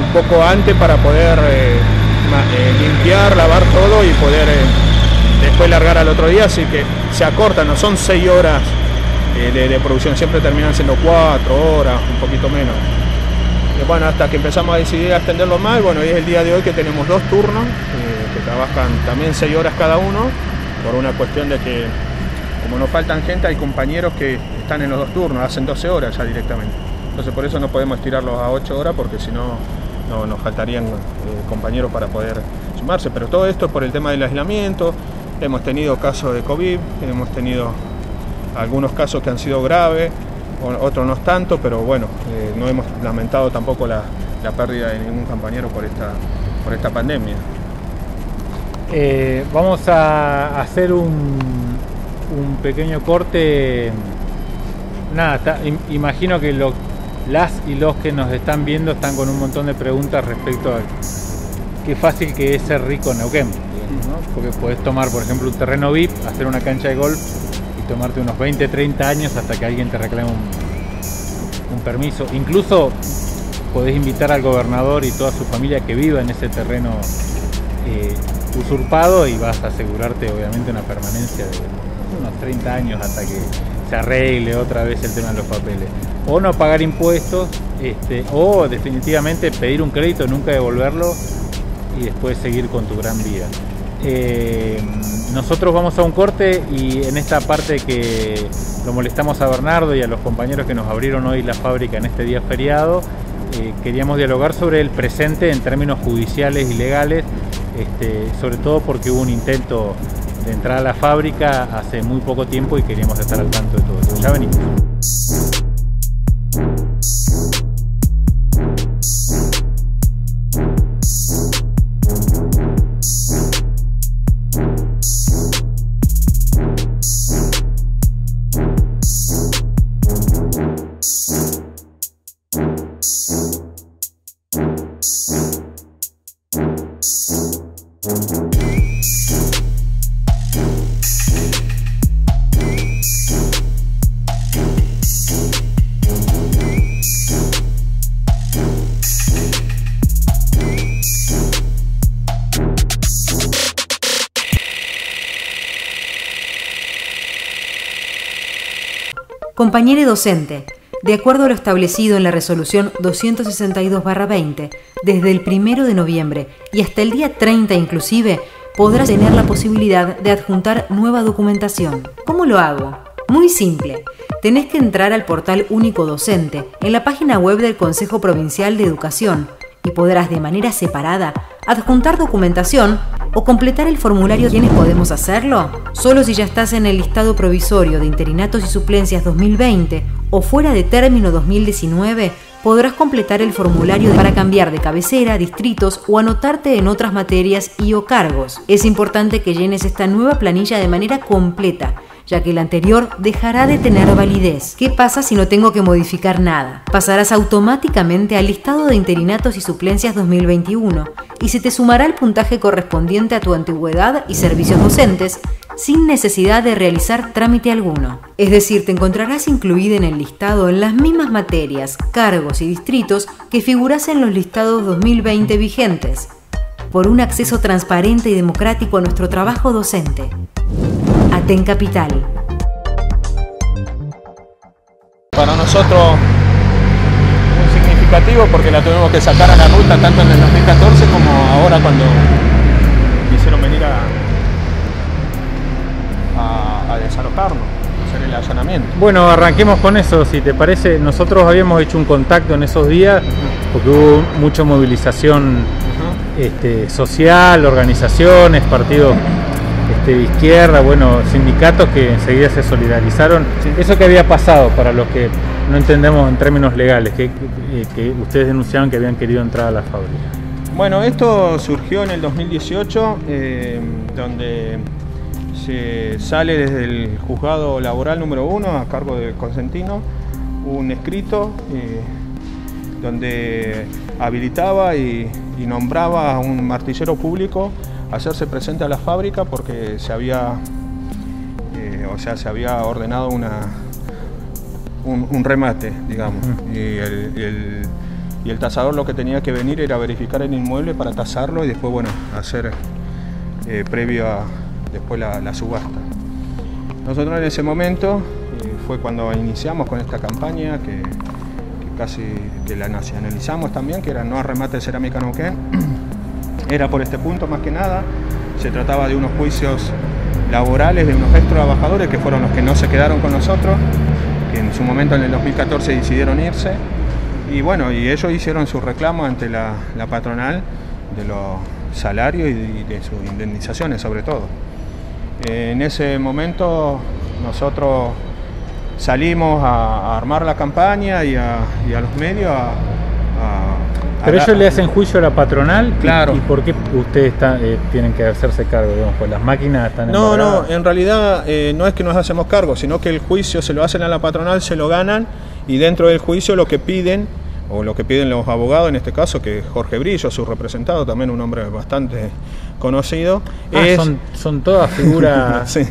un poco antes para poder eh, eh, limpiar, lavar todo y poder eh, después largar al otro día. Así que se acorta, no son 6 horas de, producción, siempre terminan siendo 4 horas, un poquito menos bueno, hasta que empezamos a decidir extenderlo más, bueno, hoy es el día de hoy que tenemos dos turnos, que trabajan también seis horas cada uno, por una cuestión de que como nos faltan gente, hay compañeros que están en los dos turnos, hacen 12 horas ya directamente. Entonces por eso no podemos tirarlos a 8 horas porque si no, no nos faltarían eh, compañeros para poder sumarse. Pero todo esto es por el tema del aislamiento, hemos tenido casos de COVID, hemos tenido algunos casos que han sido graves, otros no tanto, pero bueno, eh, no hemos lamentado tampoco la, pérdida de ningún compañero por esta, por esta pandemia. Eh, vamos a hacer un, un pequeño corte. Nada, imagino que las y los que nos están viendo están con un montón de preguntas respecto a qué fácil que es ser rico en Neuquén. Porque puedes tomar, por ejemplo, un terreno VIP, hacer una cancha de golf tomarte unos 20, 30 años hasta que alguien te reclame un, permiso. Incluso podés invitar al gobernador y toda su familia que viva en ese terreno eh, usurpado y vas a asegurarte obviamente una permanencia de unos 30 años hasta que se arregle otra vez el tema de los papeles. O no pagar impuestos, este, o definitivamente pedir un crédito, nunca devolverlo y después seguir con tu gran vida. Eh, nosotros vamos a un corte y en esta parte que lo molestamos a Bernardo y a los compañeros que nos abrieron hoy la fábrica en este día feriado, eh, queríamos dialogar sobre el presente en términos judiciales y legales, este, sobre todo porque hubo un intento de entrar a la fábrica hace muy poco tiempo y queríamos estar al tanto de todo eso. Ya venimos. Compañero docente, de acuerdo a lo establecido en la resolución 262-20, desde el 1 de noviembre y hasta el día 30 inclusive, podrás tener la posibilidad de adjuntar nueva documentación. ¿Cómo lo hago? Muy simple. Tenés que entrar al portal único docente en la página web del Consejo Provincial de Educación y podrás de manera separada adjuntar documentación o completar el formulario. ¿Quiénes podemos hacerlo? Solo si ya estás en el listado provisorio de interinatos y suplencias 2020 o fuera de término 2019, podrás completar el formulario para cambiar de cabecera, distritos o anotarte en otras materias y o cargos. Es importante que llenes esta nueva planilla de manera completa ya que el anterior dejará de tener validez. ¿Qué pasa si no tengo que modificar nada? Pasarás automáticamente al listado de interinatos y suplencias 2021 y se te sumará el puntaje correspondiente a tu antigüedad y servicios docentes sin necesidad de realizar trámite alguno. Es decir, te encontrarás incluida en el listado en las mismas materias, cargos y distritos que figuras en los listados 2020 vigentes, por un acceso transparente y democrático a nuestro trabajo docente. Aten Capital. Para nosotros muy significativo porque la tuvimos que sacar a la ruta tanto en el 2014 como ahora cuando quisieron venir a, a, a desalojarnos, hacer el allanamiento. Bueno, arranquemos con eso, si te parece. Nosotros habíamos hecho un contacto en esos días porque hubo mucha movilización este, social, organizaciones, partidos este, de izquierda, bueno, sindicatos que enseguida se solidarizaron. Eso que había pasado para los que no entendemos en términos legales, que, que ustedes denunciaban que habían querido entrar a la fábrica. Bueno, esto surgió en el 2018, eh, donde se sale desde el juzgado laboral número uno a cargo del Consentino un escrito eh, donde habilitaba y, y nombraba a un martillero público hacerse presente a la fábrica porque se había, eh, o sea, se había ordenado una, un, un remate, digamos. Y el, y, el, y el tasador lo que tenía que venir era verificar el inmueble para tasarlo y después, bueno, hacer eh, previo a después la, la, subasta. Nosotros en ese momento eh, fue cuando iniciamos con esta campaña que, que, casi que la nacionalizamos también, que era no arremate de cerámica Neuquén era por este punto más que nada. Se trataba de unos juicios laborales de unos ex trabajadores que fueron los que no se quedaron con nosotros, que en su momento en el 2014 decidieron irse. Y bueno, y ellos hicieron su reclamo ante la, patronal de los salarios y de sus indemnizaciones sobre todo. En ese momento nosotros salimos a, a armar la campaña y a, y a los medios a, pero ellos le hacen juicio a la patronal. Claro. ¿Y, y por qué ustedes está, eh, tienen que hacerse cargo? Digamos, pues las máquinas están No, no, en realidad eh, no es que nos hacemos cargo, sino que el juicio se lo hacen a la patronal, se lo ganan y dentro del juicio lo que piden, o lo que piden los abogados en este caso, que Jorge Brillo, su representado, también un hombre bastante conocido, ah, es... son, son todas figuras. sí,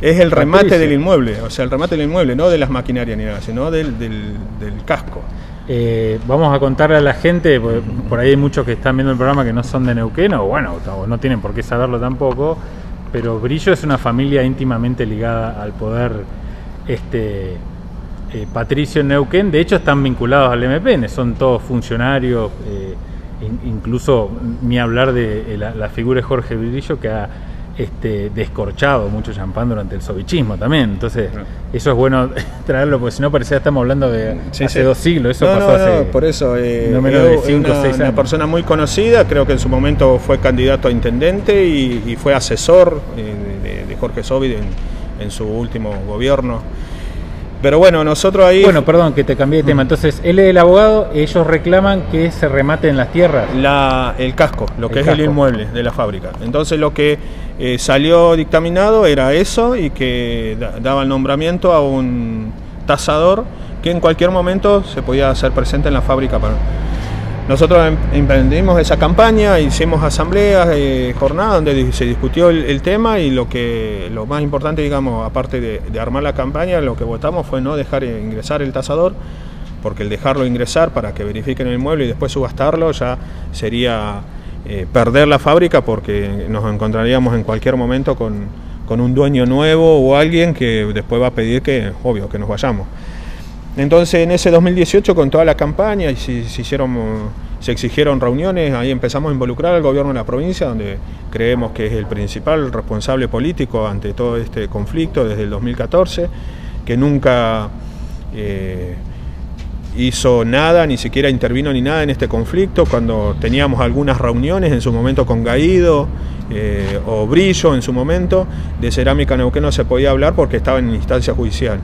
es el remate del inmueble, o sea, el remate del inmueble, no de las maquinarias ni nada, sino del, del, del casco. Eh, vamos a contarle a la gente, por, por, ahí hay muchos que están viendo el programa que no son de Neuquén, o bueno, o no tienen por qué saberlo tampoco, pero Brillo es una familia íntimamente ligada al poder este, eh, patricio Neuquén, de hecho están vinculados al MPN, son todos funcionarios, eh, in, incluso ni hablar de la, la, figura de Jorge Brillo que ha este, descorchado mucho champán durante el sovichismo también. Entonces, no. eso es bueno traerlo, porque si no parecía estamos hablando de sí, hace sí. dos siglos. Eso no, pasó hace. por eso, eh, no menos de cinco una, seis años. Una persona muy conocida, creo que en su momento fue candidato a intendente y, y fue asesor eh, de, de, Jorge Sovid en, en su último gobierno. Pero bueno, nosotros ahí. Bueno, perdón que te cambié de tema. Entonces, él es el abogado, ellos reclaman que se remate en las tierras. La, el casco, lo que es el inmueble de la fábrica. Entonces, lo que eh, salió dictaminado era eso y que da, daba el nombramiento a un tasador que en cualquier momento se podía hacer presente en la fábrica para, nosotros em, emprendimos esa campaña, hicimos asambleas, eh, jornadas donde se discutió el, tema y lo que lo más importante, digamos, aparte de, armar la campaña, lo que votamos fue no dejar ingresar el tasador, porque el dejarlo ingresar para que verifiquen el mueble y después subastarlo ya sería eh, perder la fábrica porque nos encontraríamos en cualquier momento con, con un dueño nuevo o alguien que después va a pedir que, obvio, que nos vayamos. Entonces en ese 2018 con toda la campaña y se, se, hicieron, se exigieron reuniones, ahí empezamos a involucrar al gobierno de la provincia, donde creemos que es el principal responsable político ante todo este conflicto desde el 2014, que nunca eh, hizo nada, ni siquiera intervino ni nada en este conflicto, cuando teníamos algunas reuniones en su momento con Gaído eh, o Brillo en su momento, de Cerámica Neuquén no se podía hablar porque estaba en instancia judicial.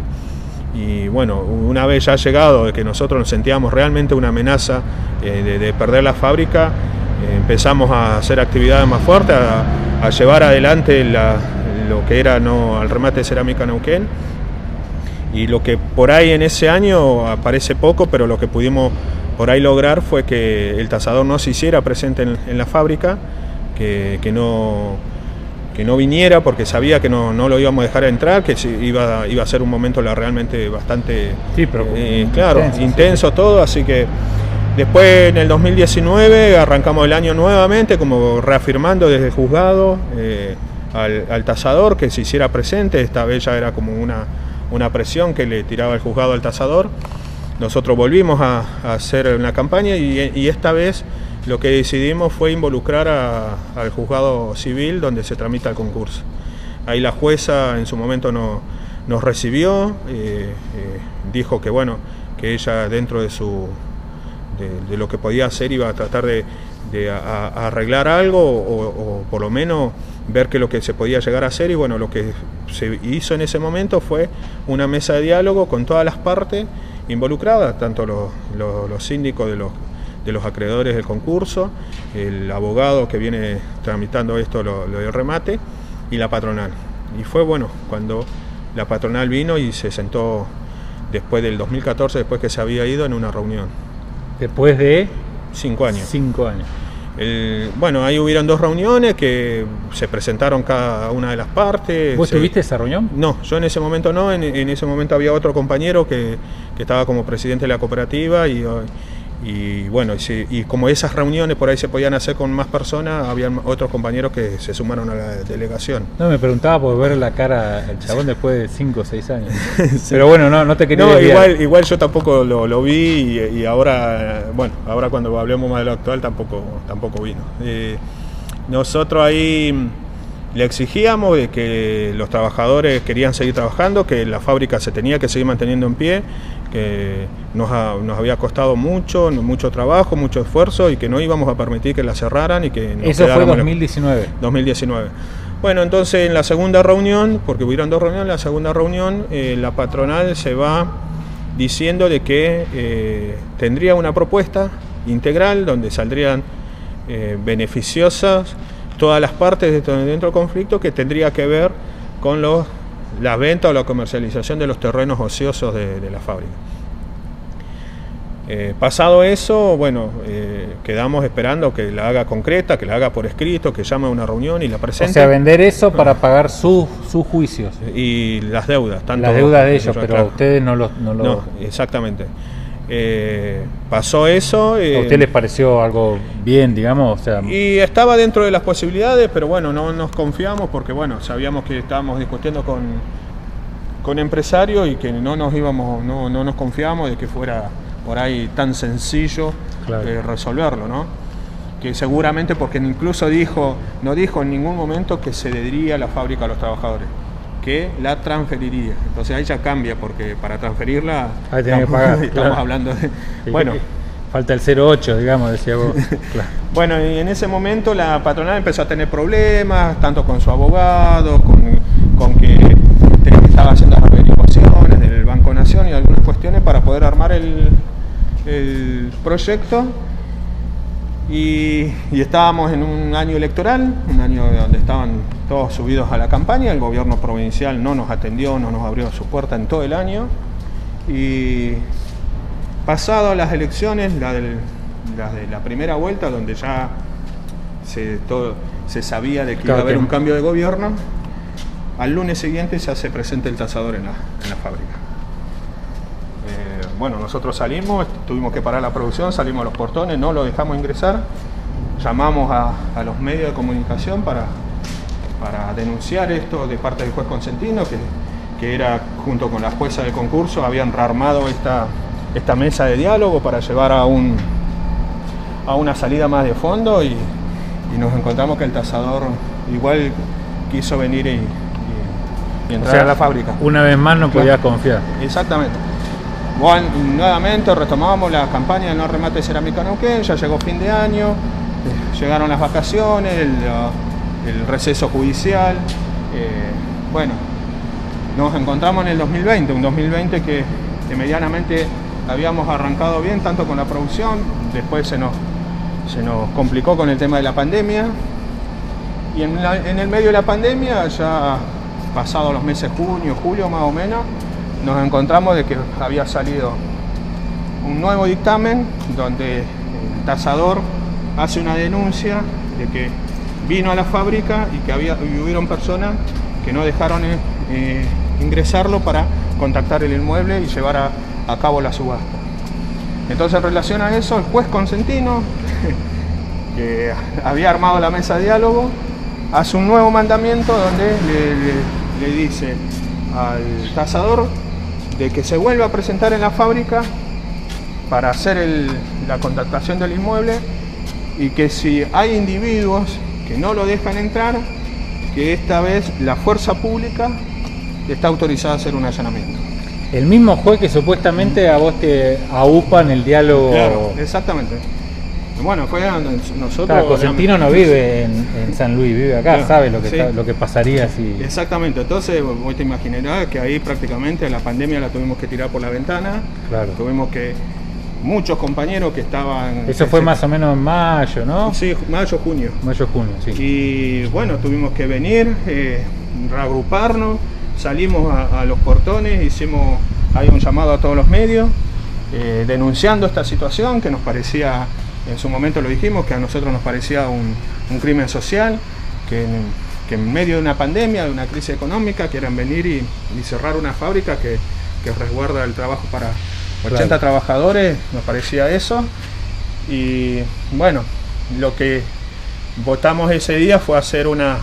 Y bueno, una vez ya llegado de que nosotros nos sentíamos realmente una amenaza eh, de, perder la fábrica, eh, empezamos a hacer actividades más fuertes, a, llevar adelante lo que era no, al remate de Cerámica Neuquén. Y lo que por ahí en ese año aparece poco, pero lo que pudimos por ahí lograr fue que el tasador no se hiciera presente en, la fábrica, que, no, que no viniera porque sabía que no, lo íbamos a dejar entrar, que iba, iba a ser un momento realmente bastante eh, claro, intenso, todo, así que después en el 2019 arrancamos el año nuevamente como reafirmando desde el juzgado eh, al, al tasador que se hiciera presente, esta vez ya era como una una presión que le tiraba el juzgado al tasador. Nosotros volvimos a, hacer una campaña y, esta vez lo que decidimos fue involucrar al juzgado civil donde se tramita el concurso. Ahí la jueza en su momento no, nos recibió, eh, eh, dijo que bueno, que ella dentro de su de, lo que podía hacer iba a tratar de, arreglar algo o, por lo menos ver que lo que se podía llegar a hacer y bueno, lo que se hizo en ese momento fue una mesa de diálogo con todas las partes involucradas, tanto los, síndicos de los, de los acreedores del concurso, el abogado que viene tramitando esto, lo, del remate, y la patronal. Y fue bueno cuando la patronal vino y se sentó después del 2014, después que se había ido en una reunión. Después de cinco años. Cinco años bueno, ahí hubieron dos reuniones que se presentaron cada una de las partes. ¿Vos tuviste esa reunión? No, yo en ese momento no, en, ese momento había otro compañero que, que, estaba como presidente de la cooperativa y, y bueno, y, como esas reuniones por ahí se podían hacer con más personas, había otros compañeros que se sumaron a la delegación. No, me preguntaba por ver la cara al chabón después de 5 o 6 años. Pero bueno, no, no te quería No, igual, igual yo tampoco lo, vi y, ahora, bueno, ahora cuando hablemos más de lo actual tampoco, tampoco vino. Eh, nosotros ahí le exigíamos que los trabajadores querían seguir trabajando, que la fábrica se tenía que seguir manteniendo en pie que nos, había costado mucho, mucho trabajo, mucho esfuerzo y que no íbamos a permitir que la cerraran y que Eso fue 2019. 2019. Bueno, entonces en la segunda reunión, porque hubieron dos reuniones, en la segunda reunión eh, la patronal se va diciendo de que eh, tendría una propuesta integral donde saldrían eh, beneficiosas todas las partes dentro, del conflicto que tendría que ver con los la venta o la comercialización de los terrenos ociosos de, la fábrica. Eh, pasado eso, bueno, eh, quedamos esperando que la haga concreta, que la haga por escrito, que llame a una reunión y la presente. O sea, vender eso para pagar sus juicios. Y las deudas. Tanto las deudas de ellos, pero ustedes no lo... No, no exactamente. Eh, pasó eso. ¿A usted les pareció algo bien, digamos? O sea, y estaba dentro de las posibilidades, pero bueno, no nos confiamos porque bueno, sabíamos que estábamos discutiendo con, con empresarios y que no nos íbamos, no, no nos confiamos de que fuera por ahí tan sencillo eh, resolverlo, ¿no? Que seguramente porque incluso dijo, no dijo en ningún momento que se diría la fábrica a los trabajadores que la transferiría. Entonces ahí ya cambia, porque para transferirla ahí estamos, que pagar, estamos hablando de... Bueno, falta el 08, digamos, decía vos. Bueno, y en ese momento la patronal empezó a tener problemas, tanto con su abogado, con, con que estaba haciendo averiguaciones del Banco Nación y algunas cuestiones para poder armar el, el proyecto y, estábamos en un año electoral, un año donde estaban todos subidos a la campaña, el gobierno provincial no nos atendió, no nos abrió su puerta en todo el año. Y pasado las elecciones, la de la primera vuelta, donde ya se, todo, se sabía de que iba a haber un cambio de gobierno, al lunes siguiente ya se presenta el tasador en la, en la fábrica bueno, nosotros salimos, tuvimos que parar la producción, salimos a los portones, no lo dejamos ingresar, llamamos a, los medios de comunicación para, para denunciar esto de parte del juez Consentino, que, que era junto con la jueza del concurso, habían rearmado esta, esta mesa de diálogo para llevar a, un, a una salida más de fondo y, nos encontramos que el tasador igual quiso venir y, entrar a la fábrica. Una vez más no podía confiar. Exactamente. Bueno, nuevamente retomamos la campaña de no remate cerámica Neuquén, ya llegó fin de año, eh, llegaron las vacaciones, el, receso judicial. Eh, bueno, nos encontramos en el 2020, un 2020 que, medianamente habíamos arrancado bien, tanto con la producción, después se nos, se nos complicó con el tema de la pandemia. Y en, en el medio de la pandemia, ya pasado los meses junio, julio más o menos, nos encontramos de que había salido un nuevo dictamen donde el tasador hace una denuncia de que vino a la fábrica y que había, hubieron personas que no dejaron eh, ingresarlo para contactar el inmueble y llevar a, a, cabo la subasta. Entonces en relación a eso, el juez Consentino, que había armado la mesa de diálogo, hace un nuevo mandamiento donde le, le dice al tasador de que se vuelva a presentar en la fábrica para hacer la contactación del inmueble y que si hay individuos que no lo dejan entrar, que esta vez la fuerza pública está autorizada a hacer un allanamiento. El mismo juez que supuestamente a vos te aupa en el diálogo. Claro, exactamente. Bueno, fue nosotros. Claro, Cosentino no vive en, San Luis, vive acá, sabe lo que, lo que pasaría si. Exactamente, entonces vos te imaginarás que ahí prácticamente la pandemia la tuvimos que tirar por la ventana. Claro. Tuvimos que. Muchos compañeros que estaban. Eso fue más o menos en mayo, ¿no? Sí, mayo, junio. Mayo, junio, sí. Y bueno, tuvimos que venir, eh, reagruparnos, salimos a, los portones, hicimos. Hay un llamado a todos los medios, eh, denunciando esta situación que nos parecía en su momento lo dijimos, que a nosotros nos parecía un, crimen social, que en, medio de una pandemia, de una crisis económica, quieran venir y, cerrar una fábrica que, resguarda el trabajo para 80 trabajadores, nos parecía eso. Y bueno, lo que votamos ese día fue hacer una,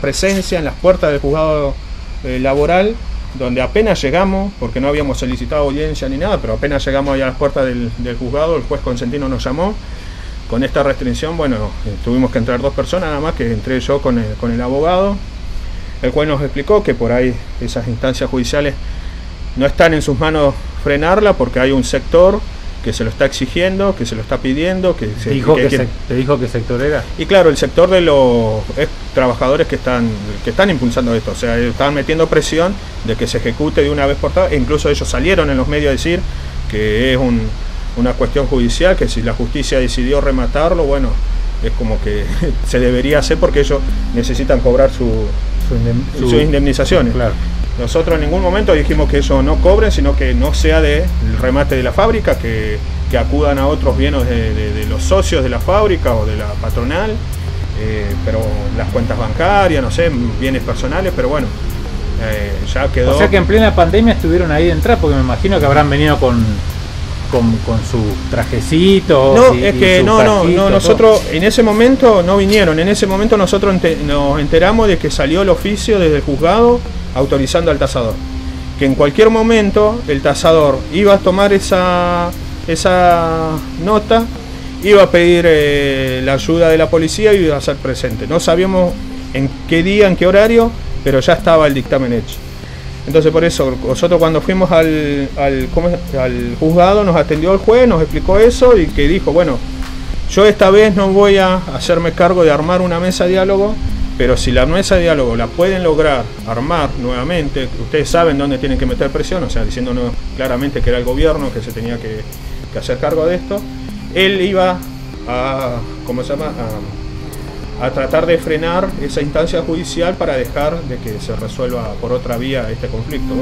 presencia en las puertas del juzgado eh, laboral donde apenas llegamos, porque no habíamos solicitado audiencia ni nada, pero apenas llegamos allá a las puertas del, juzgado, el juez Consentino nos llamó. Con esta restricción, bueno, eh, tuvimos que entrar dos personas nada más, que entré yo con el, con el abogado. El juez nos explicó que por ahí esas instancias judiciales no están en sus manos frenarla porque hay un sector que se lo está exigiendo, que se lo está pidiendo, que se, dijo que, ¿Te dijo qué sector era? Y claro, el sector de los trabajadores que están que están impulsando esto, o sea, estaban metiendo presión de que se ejecute de una vez por todas, e incluso ellos salieron en los medios a decir que es una cuestión judicial, que si la justicia decidió rematarlo, bueno, es como que se debería hacer porque ellos necesitan cobrar su, sus indemnizaciones. Claro. Nosotros en ningún momento dijimos que eso no cobre, sino que no sea del remate de la fábrica, que, acudan a otros bienes de, los socios de la fábrica o de la patronal, eh, pero las cuentas bancarias, no sé, bienes personales, pero bueno, eh, ya quedó. O sea que en plena pandemia estuvieron ahí de entrar, porque me imagino que habrán venido con, con, su trajecito. No, es que no, no, no, nosotros en ese momento no vinieron, en ese momento nosotros nos enteramos de que salió el oficio desde el juzgado autorizando al tasador. Que en cualquier momento el tasador iba a tomar esa, esa nota, iba a pedir eh, la ayuda de la policía y iba a ser presente. No sabíamos en qué día, en qué horario, pero ya estaba el dictamen hecho. Entonces por eso, nosotros cuando fuimos al, al, al juzgado nos atendió el juez, nos explicó eso y que dijo, bueno, yo esta vez no voy a hacerme cargo de armar una mesa de diálogo, pero si la mesa de diálogo la pueden lograr armar nuevamente, ustedes saben dónde tienen que meter presión, o sea, diciéndonos claramente que era el gobierno que se tenía que, hacer cargo de esto, él iba a, ¿cómo se llama? A, tratar de frenar esa instancia judicial para dejar de que se resuelva por otra vía este conflicto.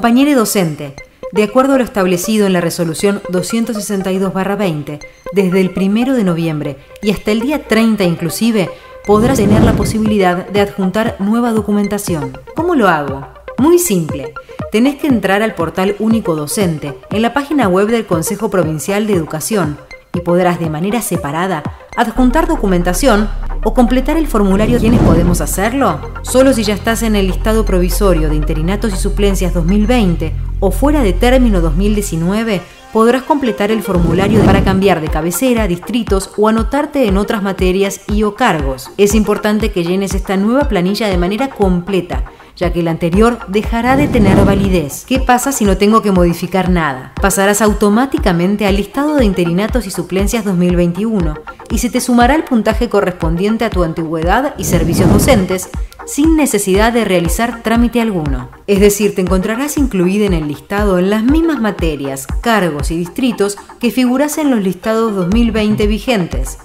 Compañero docente, de acuerdo a lo establecido en la resolución 262-20, desde el 1 de noviembre y hasta el día 30 inclusive, podrás tener la posibilidad de adjuntar nueva documentación. ¿Cómo lo hago? Muy simple. Tenés que entrar al portal único docente en la página web del Consejo Provincial de Educación y podrás de manera separada adjuntar documentación o completar el formulario. ¿Quiénes podemos hacerlo? Solo si ya estás en el listado provisorio de interinatos y suplencias 2020 o fuera de término 2019, podrás completar el formulario para cambiar de cabecera, distritos o anotarte en otras materias y o cargos. Es importante que llenes esta nueva planilla de manera completa ya que el anterior dejará de tener validez. ¿Qué pasa si no tengo que modificar nada? Pasarás automáticamente al listado de interinatos y suplencias 2021 y se te sumará el puntaje correspondiente a tu antigüedad y servicios docentes sin necesidad de realizar trámite alguno. Es decir, te encontrarás incluida en el listado en las mismas materias, cargos y distritos que figuras en los listados 2020 vigentes,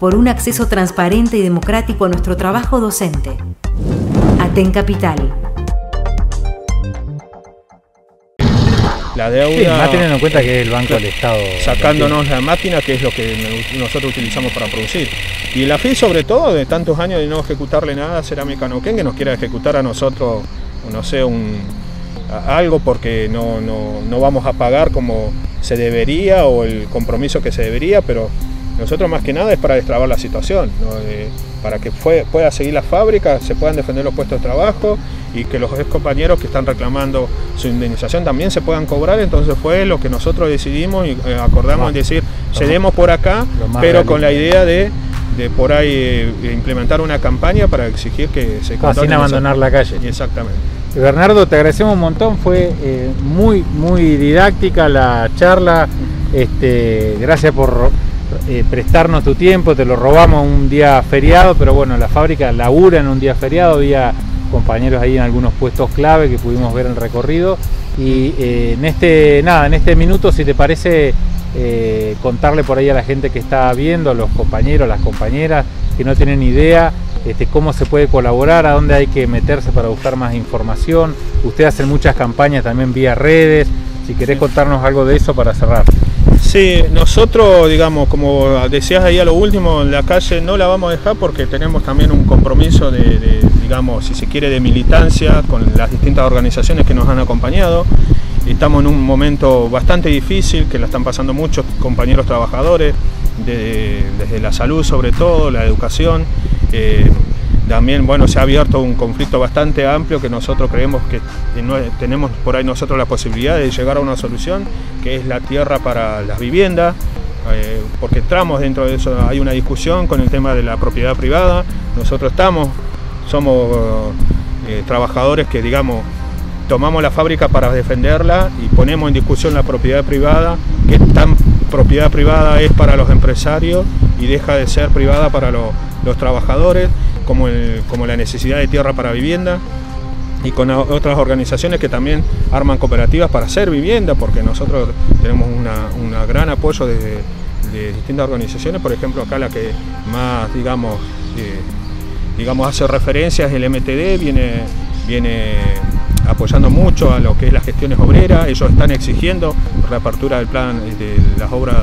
por un acceso transparente y democrático a nuestro trabajo docente. Aten Capital. La deuda. más teniendo en cuenta que es el Banco del Estado. Sacándonos la máquina, que es lo que nosotros utilizamos para producir. Y la FI, sobre todo, de tantos años de no ejecutarle nada a Cerámica Neuquén, que nos quiera ejecutar a nosotros, no sé, un, algo porque no, no vamos a pagar como se debería o el compromiso que se debería, pero nosotros más que nada es para destrabar la situación, para que pueda seguir la fábrica, se puedan defender los puestos de trabajo y que los ex compañeros que están reclamando su indemnización también se puedan cobrar. Entonces fue lo que nosotros decidimos y eh, acordamos en decir, cedemos por acá, pero con la idea de, por ahí eh, implementar una campaña para exigir que se ah, Sin abandonar la calle. Exactamente. Bernardo, te agradecemos un montón, fue eh, muy, muy didáctica la charla. Este, gracias por eh, prestarnos tu tiempo, te lo robamos un día feriado, pero bueno, la fábrica labura en un día feriado, había compañeros ahí en algunos puestos clave que pudimos ver el recorrido y eh, en este nada, en este minuto si te parece eh, contarle por ahí a la gente que está viendo, los compañeros, las compañeras que no tienen idea este, cómo se puede colaborar, a dónde hay que meterse para buscar más información. Ustedes hacen muchas campañas también vía redes. Si querés contarnos algo de eso para cerrar. Sí, nosotros, digamos, como decías ahí a lo último, en la calle no la vamos a dejar porque tenemos también un compromiso de, digamos, si se quiere, de militancia con las distintas organizaciones que nos han acompañado. Estamos en un momento bastante difícil, que la están pasando muchos compañeros trabajadores, desde la salud sobre todo, la educación. Eh, también bueno, se ha abierto un conflicto bastante amplio que nosotros creemos que tenemos por ahí nosotros la posibilidad de llegar a una solución, que es la tierra para las viviendas, eh, porque entramos dentro de eso, hay una discusión con el tema de la propiedad privada, nosotros estamos, somos eh, trabajadores que digamos tomamos la fábrica para defenderla y ponemos en discusión la propiedad privada, que tan propiedad privada es para los empresarios y deja de ser privada para los trabajadores como, como la necesidad de tierra para vivienda y con otras organizaciones que también arman cooperativas para hacer vivienda, porque nosotros tenemos un gran apoyo de, distintas organizaciones, por ejemplo acá la que más digamos, eh, digamos hace referencias el MTD, viene, viene apoyando mucho a lo que es las gestiones obreras, ellos están exigiendo la apertura del plan de las obras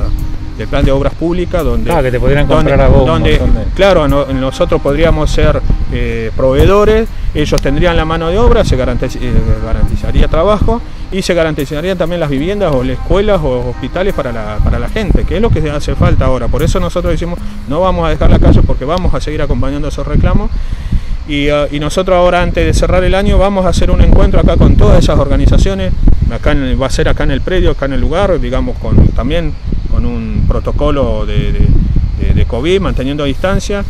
del plan de obras públicas donde ah, que te podrían comprar a vos donde, claro nosotros podríamos ser eh, proveedores ellos tendrían la mano de obra se eh, garantizaría trabajo y se garantizarían también las viviendas o las escuelas o hospitales para la, para la gente que es lo que hace falta ahora. Por eso nosotros decimos no vamos a dejar la calle porque vamos a seguir acompañando esos reclamos. Y, uh, y, nosotros ahora antes de cerrar el año vamos a hacer un encuentro acá con todas esas organizaciones, acá va a ser acá en el predio, acá en el lugar, digamos con también con un protocolo de, COVID, manteniendo distancia,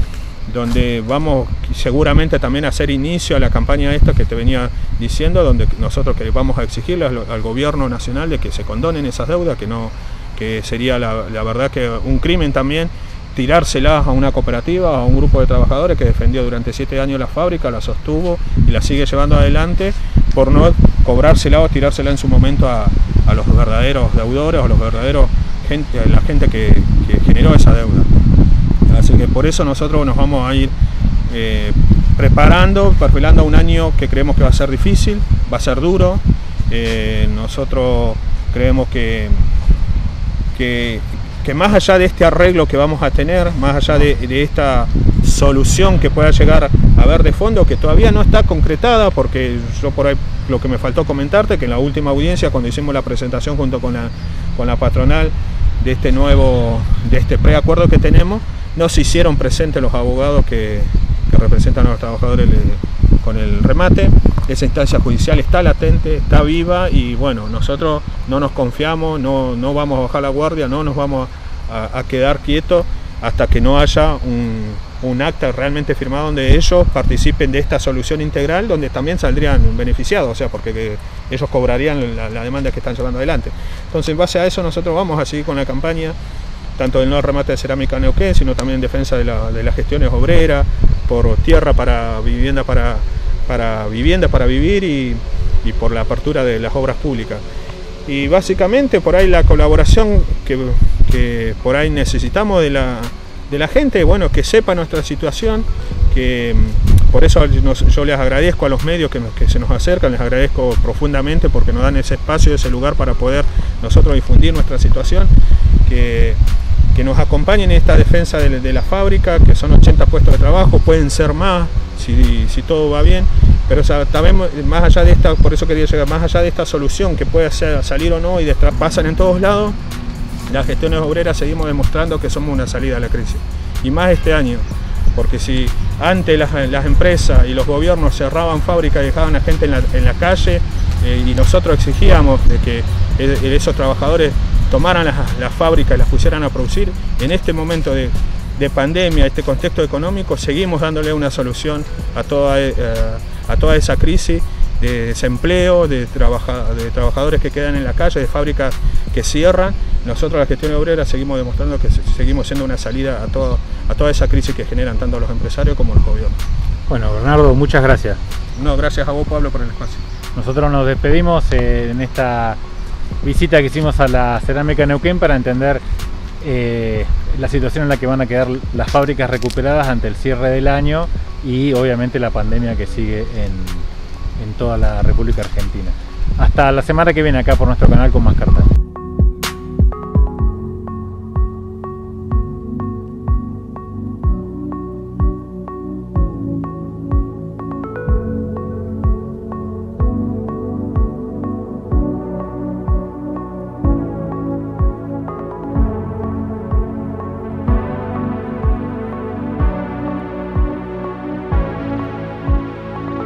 donde vamos seguramente también a hacer inicio a la campaña esta que te venía diciendo, donde nosotros que vamos a exigirle al, gobierno nacional de que se condonen esas deudas, que no que sería la, verdad que un crimen también tirárselas a una cooperativa, a un grupo de trabajadores que defendió durante siete años la fábrica, la sostuvo y la sigue llevando adelante por no cobrársela o tirársela en su momento a, a los verdaderos deudores o los verdaderos gente, la gente que, generó esa deuda. Así que por eso nosotros nos vamos a ir eh, preparando, perfilando un año que creemos que va a ser difícil, va a ser duro. Eh, nosotros creemos que, que, más allá de este arreglo que vamos a tener, más allá de, de esta solución que pueda llegar a ver de fondo, que todavía no está concretada, porque yo por ahí lo que me faltó comentarte, que en la última audiencia, cuando hicimos la presentación junto con la, con la patronal, de este nuevo, de este preacuerdo que tenemos, no se hicieron presentes los abogados que, representan a los trabajadores con el remate. Esa instancia judicial está latente, está viva y bueno, nosotros no nos confiamos, no, no vamos a bajar la guardia, no nos vamos a, quedar quietos hasta que no haya un, un, acta realmente firmado donde ellos participen de esta solución integral, donde también saldrían beneficiados, o sea, porque ellos cobrarían la, la demanda que están llevando adelante. Entonces, en base a eso, nosotros vamos a seguir con la campaña tanto del no remate de cerámica Neuquén, sino también en defensa de, las gestiones obreras, por tierra para vivienda para, para vivienda para vivir y, por la apertura de las obras públicas. Y básicamente por ahí la colaboración que, por ahí necesitamos de la, de la gente, bueno, que sepa nuestra situación, que por eso yo les agradezco a los medios que, que, se nos acercan, les agradezco profundamente porque nos dan ese espacio, ese lugar para poder nosotros difundir nuestra situación, que que nos acompañen en esta defensa de, la fábrica, que son 80 puestos de trabajo, pueden ser más si, todo va bien, pero también más allá de esta, por eso quería llegar, más allá de esta solución que puede salir o no y pasan en todos lados, las gestiones obreras seguimos demostrando que somos una salida a la crisis. Y más este año, porque si antes las, empresas y los gobiernos cerraban fábricas y dejaban a gente en la, calle eh, y nosotros exigíamos de que eh, esos trabajadores tomaran las, fábricas y las pusieran a producir, en este momento de, pandemia, este contexto económico, seguimos dándole una solución a toda, eh, a toda esa crisis de desempleo, de, de trabajadores que quedan en la calle, de fábricas que cierran. Nosotros, la gestión obrera, seguimos demostrando que seguimos siendo una salida a, todo, a toda esa crisis que generan tanto los empresarios como los gobiernos. Bueno, Bernardo, muchas gracias. No, gracias a vos, Pablo, por el espacio. Nosotros nos despedimos eh, en esta visita que hicimos a la cerámica Neuquén para entender eh, la situación en la que van a quedar las fábricas recuperadas ante el cierre del año y obviamente la pandemia que sigue en, en toda la República Argentina. Hasta la semana que viene acá por nuestro canal con más cartas.